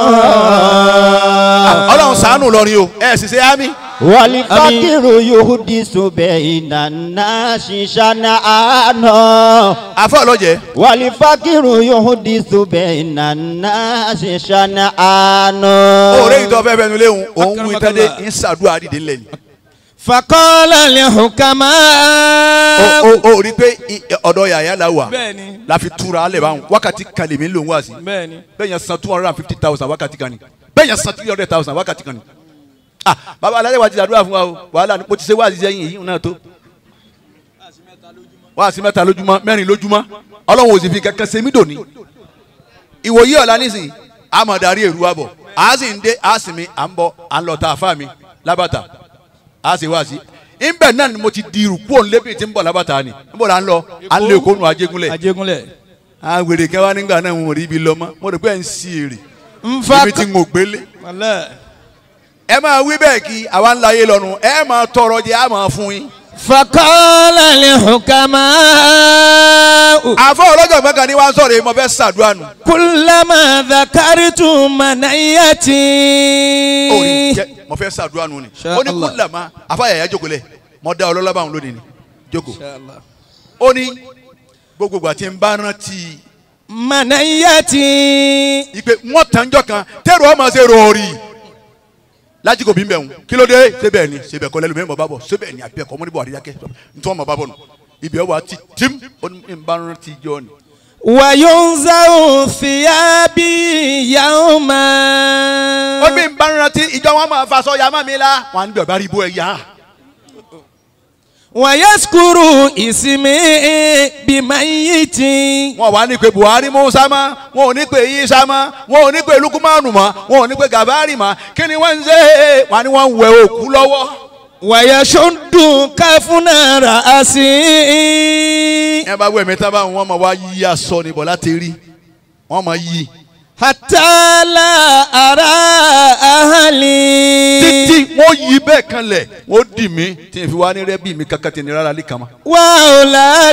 Ah, ọlọ́run ṣàánú lọ rí o ẹ sì ṣe ámì walifakiru yuhudi sube inana sisana ano. àfọ lọjẹ. walifakiru yuhudi sube inana sisana ano. òòrè ìtọ́ fẹ́ fẹ́ nu léwu òun wí tẹ́lẹ̀ ń ṣàdúrà dìde lẹ̀ ni. fakọ́lá lè hùn o o o rí pé ọ̀dọ̀ yàyà la wà la fi túra alẹ́ bá wọn wákàtí kan lèmi lòún wá sí bẹ́ẹ̀ yẹn san two hundred and fifty thousand Wakati kan ni bẹ́ẹ̀ san three hundred thousand Wakati kan ni ah baba alájẹ wa ti dàdúrà fún wa o. Wàhálà ni mo ti ṣe wáàsí sẹ́yìn èyí náà tó. wáàsí mẹ́ta lójúmọ́ mẹ́rin lójúmọ́. Ọlọ́run ò sì fi kankan ṣe mí dòní. ìwòye ọ̀la nísìnyí a máa darí èrú wa bọ̀. A sì ń dé a sì mi à ń bọ̀ à ń lọ ta àfa mi lábàtà. A sì wáàsí. ìbẹ̀ náà ni mo ti di ìrùkú òun lébi tí ń bọ̀ lábàtà ni. Ń bọ̀ là ń lọ à ń lé kónú ajégúnlẹ̀. Ajégúnlẹ̀. Àwèrè kẹwàá nígbà náà ò rí ibi lọ mọ. Mo rò pé ẹ ń si èrè. Ibi tí n ò gbélé ẹ máa wí bẹ́ẹ̀ kí àwa ń láyé lọ́nu ẹ máa tọrọ jẹ á máa fún yín. fakọ́lá lè hùkàmá. àfọ ọlọ́jọ́ mẹ́ka ni wàá sọ̀rọ̀ èèmọ̀ fẹ́ sàdúrà nù. kúlámà zakaritu manayati. ó ní jẹ mo fẹ́ sàdúrà nù ni ó ní kúlámà àfàyàyà jókòó lẹ̀ mo da ọlọ́lá báwọn lónìí ni jókòó ó ní gbogbo àti ń bá rántí manayati. ìpè wọ́n tàn jọ kan tẹ́rù ọmọ láti kò bí bẹ̀ ń kí ló dé? Sebẹ̀ ni? Sebẹ̀ kọ́ lẹ́lu mẹ́mọ̀ bá bọ̀? Sebẹ̀ ni? Àbí ẹ̀kọ́ mọ́nibọ̀ àríyákẹ́ ntọ́ mọ̀ bá bọ̀ nù. Ibi ẹ̀ wà ti tím ọ̀nbàrún ti jọ ni. wàyọ̀nzáwò fìyà bí ìyàwó máa. ó bí ìbárun ti ìjọ wọn máa fa sọ yàrá mi la wọn á níbi ọ̀bá rí ibú ẹ̀ wàyẹ́sùkúrú ìsinmi bí máa ń yí ti. wọn wà ní pé Buhari Musa mọ wọn ò ní pé Isa mọ wọn ò ní pé Lukumanu mọ wọn ò ní pé Gabari mọ kí ni wọn ń ṣe wọn ni wọn ń wẹ òkú lọ́wọ́. wàyẹ̀sùndùn káfúnàrà àsìn. ẹ bá wẹ̀ mí tábà wọn máa wá yí aṣọ níbọ̀ láti rí wọn máa yí i hatala ara ahali. títí wọ́n yí bẹ́ẹ̀ kanlẹ̀ wọ́n dì mí tí n fi wá ní rẹ́bí mi kankan tí n rárá lè kama. wà ó la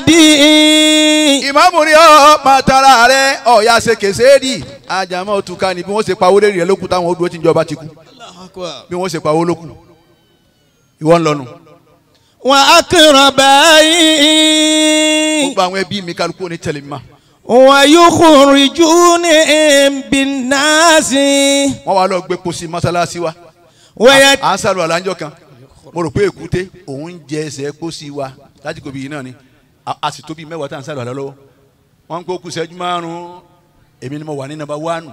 ìmáàmù ni ọ pàtàrà rẹ ọ̀ya ṣe kèsè rí àjàmọ́ òtúka ni bí wọ́n ṣe pawó lérí rẹ lókun táwọn odò tí ń jọba ti kú bí wọ́n ṣe pawó lókun ìwọ ń lọnu. wà á kìrọ̀ báyìí. gbogbo àwọn ẹbí mi kálukú ní tẹ̀lé wayukhrijuni bin nasi. wọ́n wá lọ gbé pósí mọ́sálásí wa. À ń sàlù àlàjọ kan. Mo rò pé èkúté òun jẹ ẹsẹ̀ pósí wa láti kò bí yìí náà ni. A sì tó bí mẹ́wàá tá à ń sàlù àlọ́ lọ́wọ́. Wọ́n ń kó kùsẹ́jú márùn-ún. Èmi ni mo wà ní nàbà wánù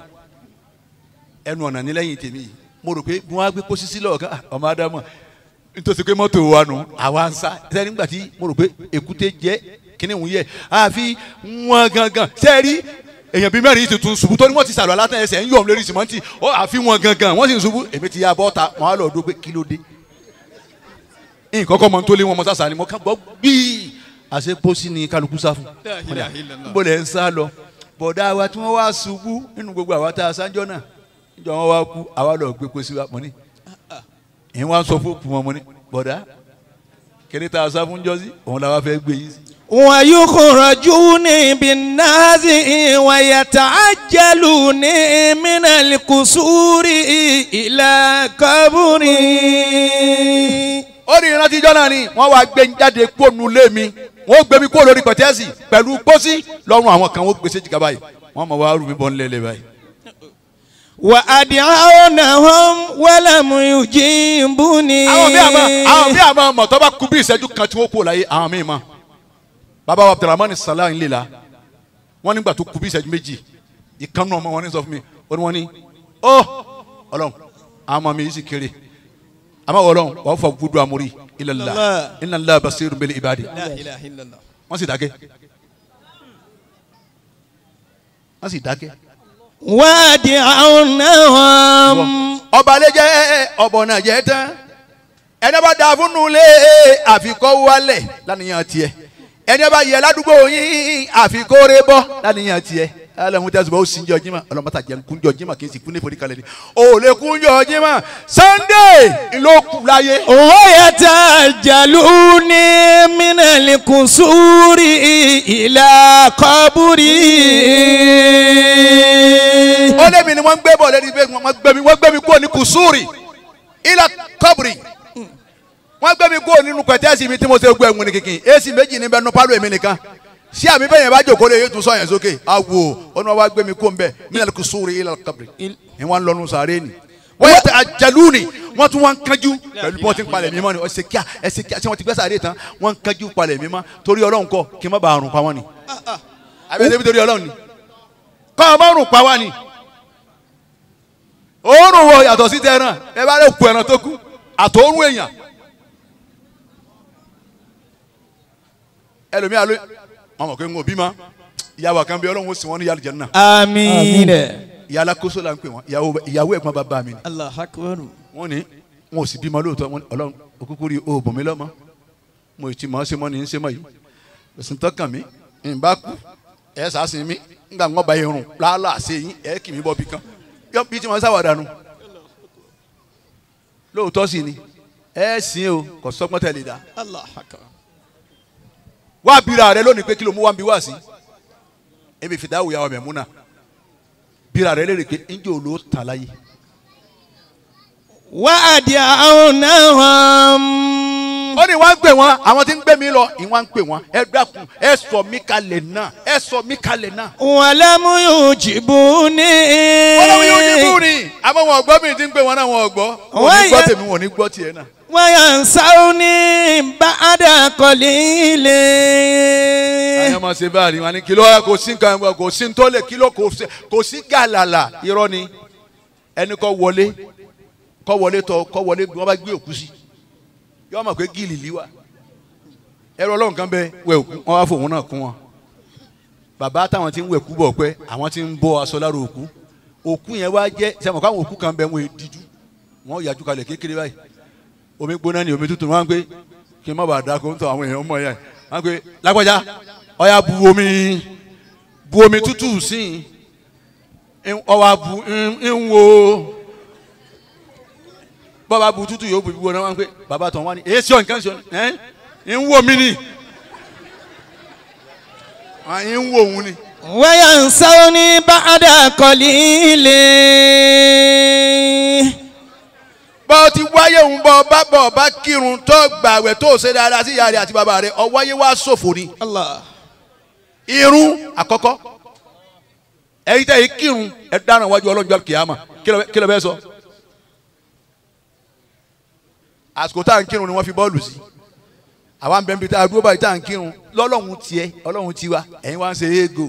ẹnu ọ̀nà ní tèmi yìí. Mo rò pé wọ́n á gbé pósí sílẹ̀ ọ̀gá ah, ọmọ ádámọ̀ nítorí pé mọ́tò wa nù àwa ń sá. Sẹ́ni mo rò pé kíní òun yẹ. Àfi wọn gangan. Sẹ́ẹ̀rí èèyàn bíi mẹ́rin tún ṣubú tó ní wọ́n ti sàlọ́ alátàn ẹsẹ̀ ń yọ̀ lórí sìmọ́ntì. Ó àfi wọn gangan. Wọ́n sì ń ṣubú. Èmi ti ya bọ́ta wọn á lọ dó pé kí ló dé? Nǹkan kọ́ mọ tó lé wọn mọ sàṣà ni mo kàn gbọ́ gbíì àṣẹ pósí ni kálukú sá fún. Bó lẹ̀ ń sá lọ? Bọ̀dá wa tí wọ́n wá ṣubú nínú gbogbo àwa tá a sáńjọ́ náà. Níjọ́ wọn wá kú àwa lọ gbé pósí wa. Mọ́ ni wá ń sọ fún òkú wọn mọ́ ni bọ̀dá kíní tá a sá fún jọ́sí òun làwọn fẹ́ gbé yìí sí. wọ́n yóò kúrọ̀ jù ní ibi náà sí ìwọ̀n yàtọ̀ ní mìíràn kùsùrì ìlà kọ́bùrì. ó ní ìrántí jọ́nà ni wọ́n wá gbé jáde kónú lé mi wọ́n gbé mi kó lórí pẹ̀tẹ́sì pẹ̀lú pósí lọ́rùn àwọn kan wọ́n gbèsè jìgá báyìí wọ́n mọ̀ wá rú bọ́ ń lé lé báyìí. وأدعونهم ولم يجيبوني àwọn míì àmọ́ àwọn míì àmọ́ mọ̀ tó bá kú bí ìṣẹ́jú kan tí wọ́n kú láyé àwọn míì mọ̀ bàbá wa abdulrahman salah ń lè la wọ́n nígbà tó kú bí ìṣẹ́jú méjì ìkànnù ọmọ wọn ní sọ fún mi ó ní wọ́n ní ó ọlọ́run àwọn ọmọ mi yìí sì kéré àmọ́ ọlọ́run wàá fọ gbúdú amúrí illallah Allah. inna Allah basirun bil ibadi لا إله إلا الله wọ́n sì dákẹ́ wọ́n sì dákẹ́. wáàdì àwọn náà. ọba lè jẹ́ ọ̀bọ̀nà jẹ́ tán ẹni bá dáa fún nulẹ̀ àfikọ́ lánìyàn tiẹ̀ ẹni bá yẹ ládùúgbò yín àfikọ́ rẹ bọ́ lánìyàn tiẹ̀ ẹlẹ́hun tẹ́sí bá ó sì ń jọ jimá ọlọ́mọta jẹ́ nkún jọ jimá kì í sì kún ní ni ò lè kún jọ jimá Sunday ló kù láyé. òwò yẹ ta jàlú ní mínàlì kùn súrì ìlà kọ́búrì. ó ni wọ́n ń gbé bọ̀ lẹ́ni pé wọ́n gbé mi wọ́n gbé mi kúrò ní kùn súrì ìlà kọ́búrì wọ́n gbé mi kúrò nínú pẹ̀tẹ́sì mi tí mo ṣe gbé ẹ̀wọ̀n ní kìkì èsì méjì ní bẹ́ẹ̀ nù pálọ̀ èmi nìkan sí àmì bẹ́ẹ̀ yẹn bá jòkó lé yóò tún sọ yẹn sókè. Awo ọ̀nà wa gbé mi kúrò nbẹ̀ mílíọ̀nù kùsùrì ilà kọ́bùrì ni wọ́n lọ́nu sàárè ni. Wọ́n yẹ àjálù ni wọ́n tún wọ́n kájú pẹ̀lú bí wọ́n ti ń palẹ̀ mímọ́ ni. Ọ̀sẹ̀ kíá ẹsẹ̀ kíá. Tí wọ́n ti gbé sàárè tán? Wọ́n kájú palẹ̀ mímọ́ torí ọlọ́run kọ́ kí n má rùn pa wọ́n ni. Àbí ẹsẹ̀ bí torí ọlọ́run ni? Kọ́ ọ má rùn pa wá ni. Òórùn wo yàtọ̀ sí tẹran ẹ bá lè kú ẹran tó kú. Àtòórùn èèyàn. Ẹlòmíà ló wọn mọ̀ pé ń wo bí ma ìyàwó kan bí ọlọ́run ó sìn wọ́n ní yàrá jẹ́ náà. àmín. ìyàlá kóso la ń pè wọn ìyàwó ẹ̀gbọ́n bàbá mi ni. Allahu Akbar. wọ́n ní wọn ò sì bímọ lóòótọ́ wọn ọlọ́run òkúkú rí oògùn mi lọ́mọ mo ti mọ̀ ọ́ sí mọ́ ní í ṣe mọ́ yìí òsì tán kàn mí ìbá kú ẹ̀ sàásìn mi ńgbà ń gbọ́ba irun lálá àṣẹ yín ẹ̀ kì mí bọ́ bí kan yọ bí tí wọ́n sáwàdà nu lóòótọ́ sì ni ẹ̀ sìn o kò sọ́gbọ́n tẹ̀lé dá. Allahu Akbar wá bíra rẹ lónìí pé kí ló mú wá ń bí wá sí ebi fìdáwò yà wà mẹ́múnà bíra rẹ lérè pé njẹ́ ò ló tà láyé. wá àdì àwọn náà. ó ní wọ́n ń pè àwọn tí ń gbé mi lọ ìwọ́n ń pè wọ́n ẹ dákun ẹ sọ mí kalẹ̀ náà ẹ sọ mí kalẹ̀ náà. wọn lẹ́mú jìbù ní. wọ́n lẹ́mú jìbù ní àmọ́ wọn ò mi ti ń pè wọ́n náà wọn ò wọn ní gbọ́ tèmi wọn ní gbọ́ tiẹ̀ náà wọ́yànsáwóní bá àdàkọ̀lì ilé. àyàn máa ṣe báyìí wọn ni kí ló wá kò sí nǹkan kò sí tó lè kí ló kò sí gàlàlà. Irọ́ ni. Ẹni kọ́ wọlé kọ́ wọlé tọ́ kọ́ wọlé bí wọ́n bá gbé òkú sí. Yọ ọmọ pé gíìlì líwà ẹrọ ọlọ́run kan bẹ wẹ òkú wọn wá fòun náà kún wọn. Bàbá táwọn ti ń wẹ̀kú bọ̀ pẹ́ àwọn ti ń bọ aṣọ lára òkú. Òkú yẹn wá jẹ́ sẹ́wọ̀n káwọn òkú kan bẹ wọn èdìdú wọn yàjú kalẹ̀ kékeré báyìí omi gbóná ni omi tútù. Wọn pé kí n má bàa dáko nítorí àwọn èèyàn mọ ẹyà wọn pé lágbájá ọyà bu omi bu omi tútù sí ọwà bu ń wo. Bàbá bu tútù yóò bu ibi gbóná. Wọn pé bàbá tó ń wá èyí sí nǹkan sí ọ̀ ẹ̀ mi ni. Àyìn ń òun ni. wáyà ń sáwọ́ ní bá àdàkọ́lì ilé bọ́ ọ ti wáyé ń bọ́ bá bọ̀ bá kírun tó gbàwẹ̀ tó ṣe dáadáa sí ìyá rẹ̀ àti bàbá rẹ̀ ọ wáyé wá ṣòfò ni. irun àkọ́kọ́ ẹ̀yin tẹ́ yìí kírun ẹ̀ dáná wájú ọlọ́njọ́ kìámà kí ló bẹ́ẹ̀ sọ. àsìkò tá à ń kírun ni wọ́n fi bọ́ọ̀lù sí àwa ń tá a dúró báyìí tá à ń kírun lọ́lọ́run tiẹ̀ ọlọ́run tiwa ẹ̀yin wá ń ṣe égo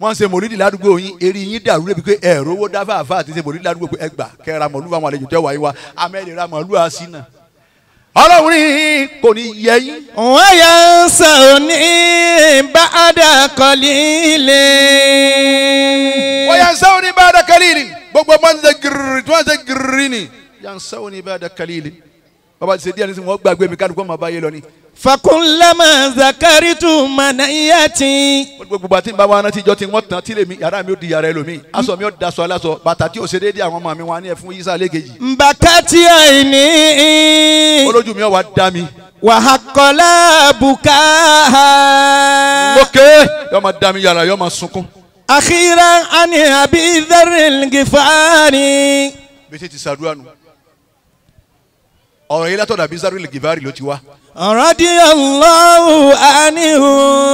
wọ́n ṣe mòlídì ládùúgbò yín eré yín dàrú débi pé ẹ̀rọ owó dáfà àfà àti ṣe mòlídì ládùúgbò pé ẹgbà kẹra mọ̀lú àwọn àlejò tẹ́ wáyé wa amẹ́lẹ̀ ra mọ̀lú àṣìnà ọlọ́run kò ní yẹ yín. wọ́n yà ń sọ ní bàdà kọ́lílé. wọ́n yà ń sọ ní bàdà kọ́lílé gbogbo mọ́ ń ṣe gírí tí wọ́n ṣe gírí ni yà ń sọ ní bàdà kọ́lílé bàbá ti ṣe díẹ̀ nísìnyí wọ́n gbàgbé mi kálukú ọmọ abáyé lọ ni. fakunlama zakaritu manayati. gbogbo àti bàbá wọn ti jọ ti wọn tán tílé mi yàrá mi ò di yàrá ẹlòmíì aṣọ mi ò daṣọ aláṣọ bàtà tí ò ṣe déédéé àwọn ọmọ mi wọn á ní ẹ fún yíṣà lẹ́gẹ̀ẹ́jì. nbàkàtì àìní. olójú mi ò wá dá mi. wàhákọ́lá bùkà. lókè yóò máa dá mi yàrá yóò máa sunkún. àkírà àni àbí dẹ́rìn gifari. bí ti ti sàdúrà nù ọ̀rọ̀ yìí látọ̀dọ̀ abizarul gifari ló ti wá. radiyallahu anhu.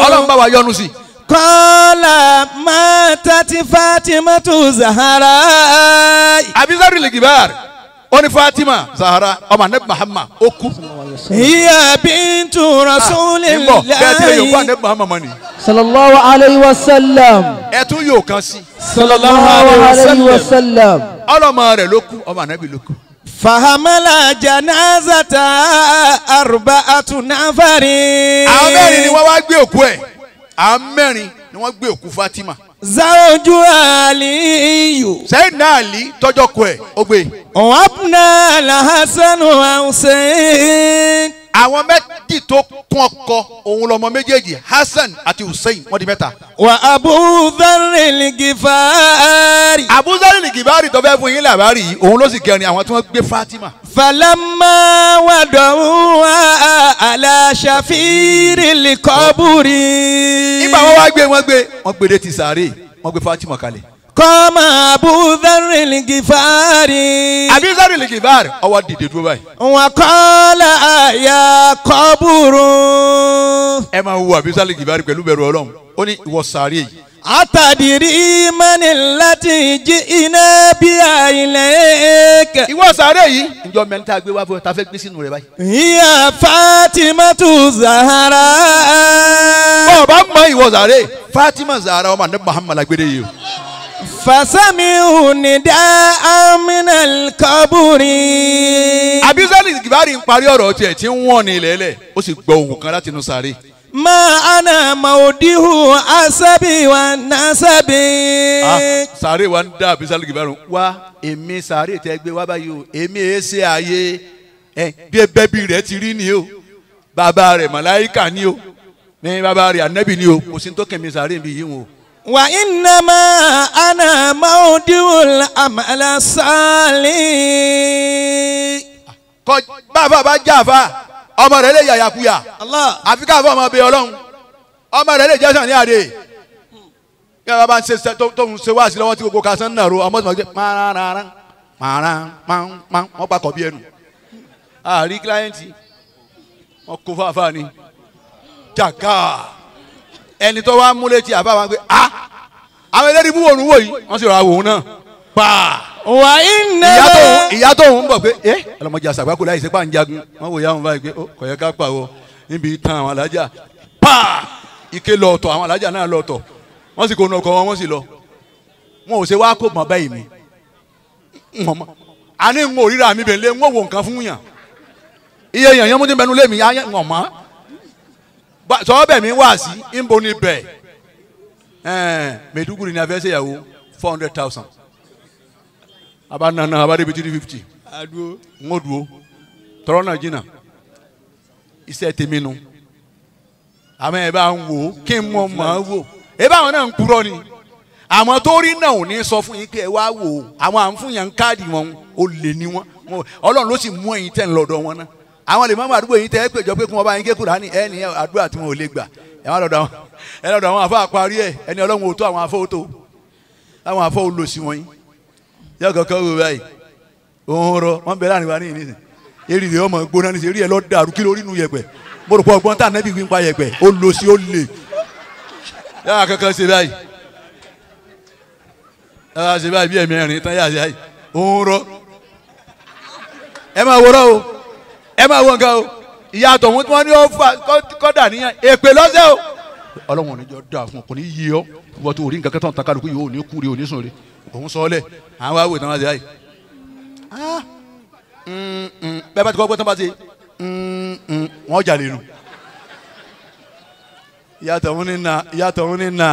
ọlọ́run bá wa yọ́nú sí. kọ́lá mata ti fatima tu zahara. abizarul gifari ó ní fatima zahara ọmọ anabi muhammad ó kú. hiya bintu ah, rasulillahi. bẹ́ẹ̀ tí yóò kó anabi muhammad mọ́ ni. sallallahu alayhi wa sallam. ẹ tún yóò kan sí. sallallahu alayhi wa sallam. ọlọ́mọ rẹ̀ ló kú ọmọ anabi ló kú fahamala janazata arba'atu nafarin. àwọn mẹ́rin ni wọ́n wá gbé òkú ẹ̀ àwọn mẹ́rin ni wọ́n gbé òkú Fatima. Zawju Aliyu. Sẹ́yìn náà lí tọ́jọ́ kọ ẹ̀ ó gbé. Ọ̀hún àpùnà làhásánù àwùsẹ̀ àwọn méjì tó kún ọkọ òun lọmọ méjèèjì Hasan àti Hussein wọ́n di mẹ́ta. wà Abu Dharri ligifari. Abu tó fẹ́ fún yín làbárì òun ló sì kẹrin àwọn tí wọ́n gbé Fatima. falama wàdọ̀hún wa aláṣàfírí likọ́bùrì. ìgbà wọn wá gbé wọn gbé wọn gbé ti sàárè wọn gbé Fatima kalẹ̀ kọ́mọ abúzárì lìgìfárì. abúzárì lìgìfárì ọwọ́ dìde dúró báyìí. wọn kọ́lá àyà kọ́bùrù. ẹ máa wo abúzárì lìgìfárì pẹ̀lú bẹ̀rù ọlọ́run ó ní ìwọ sàárè yìí. àtàdìrí mẹ́ni láti jí iná bí àìlẹ́ kẹ. ìwọ sàárè yìí. njọ mẹ́ni tá a gbé wá fún ẹ tá fẹ́ gbé sínú rẹ báyìí. ìyá Fatimatu Zahara. bọ́ọ̀ bá mọ ìwọ sàárè Fatima Zahara ọmọ àdébọ̀ Muhammad agbére yìí o fasamiu nida aminal kaburi. abisali gbari ń parí ọ̀rọ̀ tiẹ̀ tí ń wọ̀n ní ilẹ̀ lẹ̀ ó sì gbọ́ ohùn kan láti inú sáré. ma ana maudihu asabi wa nasabi. ah sáré wa ń dá abisali gbari wá èmi sáré tẹ gbé wá báyìí o èmi èé ṣe àyè ẹ bí bẹ́bí rẹ̀ ti rí ni o bàbá rẹ̀ màláìkà ni o ní bàbá rẹ̀ ànábì ni o kò sí tó kẹ̀mí sáré mi yìí wọn o wa innama ana maudiul amala sali. kọ báfa bá já fa ọmọ rẹ lè yàyàkuyà. Àfi káfa ọmọ bẹ Ọlọ́run. Ọmọ rẹ lè jẹsán ní àdé. Bí a bá ń ṣe tó ń ṣe wáàsí lọ́wọ́ tí gbogbo ka sán nàró ọmọ tí mo gbé márara wọn pa bí ẹnu. Àrí kíláyẹ̀ntì wọn kó fáfá ni. Jàgá ẹni tó wá múlẹ̀ tí àbá wa pé a ah! àwọn ẹlẹ́rìí bú òun wò yìí wọ́n sì rà wò ó náà. Pa. wà á iná lọ. ìyá tó ń bọ̀ pé ẹ ọlọmọdé àṣàgbà kò láyé sẹ́pà ń jagun. Wọ́n wò yáwọn báyìí pé ó kọ̀yẹ́ ká pa wọ níbi tán àwọn alájà. Pa ike lọ́ọ̀tọ̀ àwọn alájà náà lọ́ọ̀tọ̀ wọ́n sì kó nọkọ̀ wọn wọ́n sì lọ. Wọn ò ṣe wá kó mọ̀ báyìí mi mọ̀mọ́ àní ń wò ríra mi bẹ̀ lé ń wò nǹkan fún yàn. Iye yàn yẹn mú ti bẹnu lé mi yá ń wọ̀ mọ́ sọ bẹ̀ mi wá sí ń bo ni bẹ̀. Maiduguri ni a fẹ́ ṣèyàwó four hundred thousand. Aba nana aba de bi three fifty. N ko duwo tọrọ na jina iṣẹ́ tèmi nu. Àmọ́ ẹ bá ń wò ó kí n mọ mọ wò. Ẹ bá wọn náà ń kúrọ ni. Àmọ́ torí náà ò ní sọ fún yín pé ẹ wá wò. Ó àwọn àǹfùyàn káàdì wọn ò lè ní Wọn- Ọlọ́run ló sì mú ẹ̀yin tẹ́ ń lọ́dọ̀ wọn náà àwọn lè má àdúgbò yín tẹ́ ẹ péjọ pé kí wọ́n bá yín ké Kùránì ẹ ní àdúrà tí wọn ò lè gbà. Ẹ má lọ́dọ̀ àwọn ẹ lọ́dọ̀ àwọn àfọ àparí ẹ ẹni Ọlọ́run ò tó àwọn àfọ òtó àwọn àfọ olòṣì wọn yín yọ kankan wo báyìí. Òun rọ wọn bẹ láàárín wa ní ìnísìn. Eré rẹ ọmọ gbóná ní eré ẹ lọ dàrú kí lórí inú yẹ̀pẹ̀? Mo rò pé ọgbọ́n tá nẹ́bí wípa yẹ̀pẹ̀ sí ó lè yàrá kankan ṣe báyìí. Yàrá ṣe báyìí bí ẹ ẹ máa wọ nǹkan o. Ìyàtọ̀ wọn tí wọ́n ní ó fà kọ́dà níyàn. Èpè lọ́sẹ̀ o. Ọlọ́run ò ní jọ dáa fún ọ kò ní yí ọ. Wọ́n tó orí nǹkan kẹtọ́ ta kálukú yìí ò ní kúre ò ní sùn re òun sọ ọ lẹ̀. Àwọn awò tán wá sí mm, bẹ́ẹ̀ bá ti kọ́ pé tán bá ti wọ́n jà lẹ́nu ìyàtọ̀ wọn ní na ìyàtọ̀ wọn ní na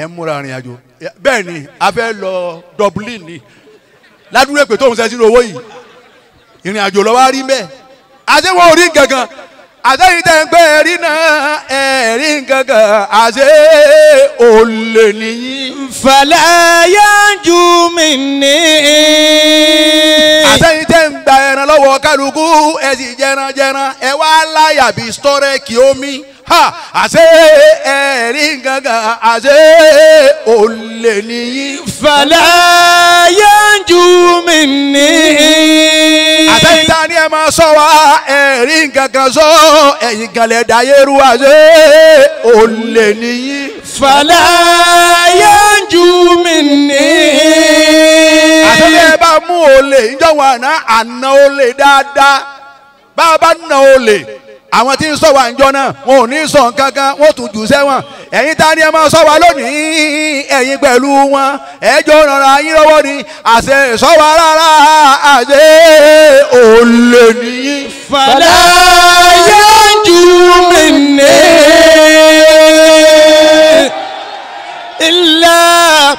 ẹ̀ ń múra rìn àjò. Bẹ́ẹ̀ ni a fẹ́ lọ Dublin ni. Ládùúgbò èpè tóun ṣe sínú owó yìí ìrìn àjò lọ́wọ́ rí mbẹ́ àṣewọ́ orí gangan àṣeyìí tẹ̀ ń gbé ẹ̀rí náà ẹ̀rí gangan àṣe olè nìyí. fẹlẹ yanjú mi ní. àṣeyìí tẹ̀ ń gba ẹran lọ́wọ́ kálukú ẹ jẹran jẹran ẹ wá láyà bíi stọrẹ́kì omi ha àṣẹ ẹ̀rí gangan àṣẹ olè nìyí. fàlẹ́ yanjú mi ní. àtẹ̀yìntà ni ẹ máa sọ wa ẹ̀rí gangan sọ ẹ̀yìn galẹ̀ dayẹ́rú àṣẹ olè nìyí. fàlẹ́ yanjú mi ní. àtẹ̀yìntà ẹ bá mú olè ìjọba àná àná olè dáadáa bá a bá ná olè àwọn tí ń sọ wà ń jọ náà wọn ò ní sọ nǹkan kan wọn tún jù sẹ́wọ̀n ẹ̀yin ta ẹ máa sọ wa lónìí ẹ̀yin pẹ̀lú wọn ẹjọ́ rọra yín lọ́wọ́ ni àṣẹ sọ wa rárá àṣẹ olè nìyí. fàlà yóò ju mi nìyẹn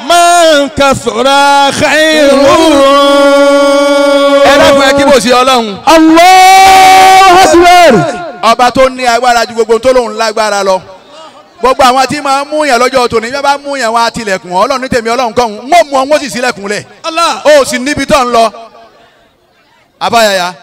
máa kàṣọ́ra xẹ́rù. ẹ dákun ẹ kí bò sí ọlọ́run. Allahu Akbar ọba tó ní agbára ju gbogbo tó lóun lágbára lọ. Gbogbo àwọn tí máa mú yàn lọ́jọ́ tòní bí wọ́n bá mú yàn wá tilẹ̀kùn. Ọlọ́run ní tèmi ọlọ́run kọ́hún wọ́n mú ọ wọ́n sì sílẹ̀kùn lẹ̀. Ó sì níbi tó ń lọ. Abáyáyá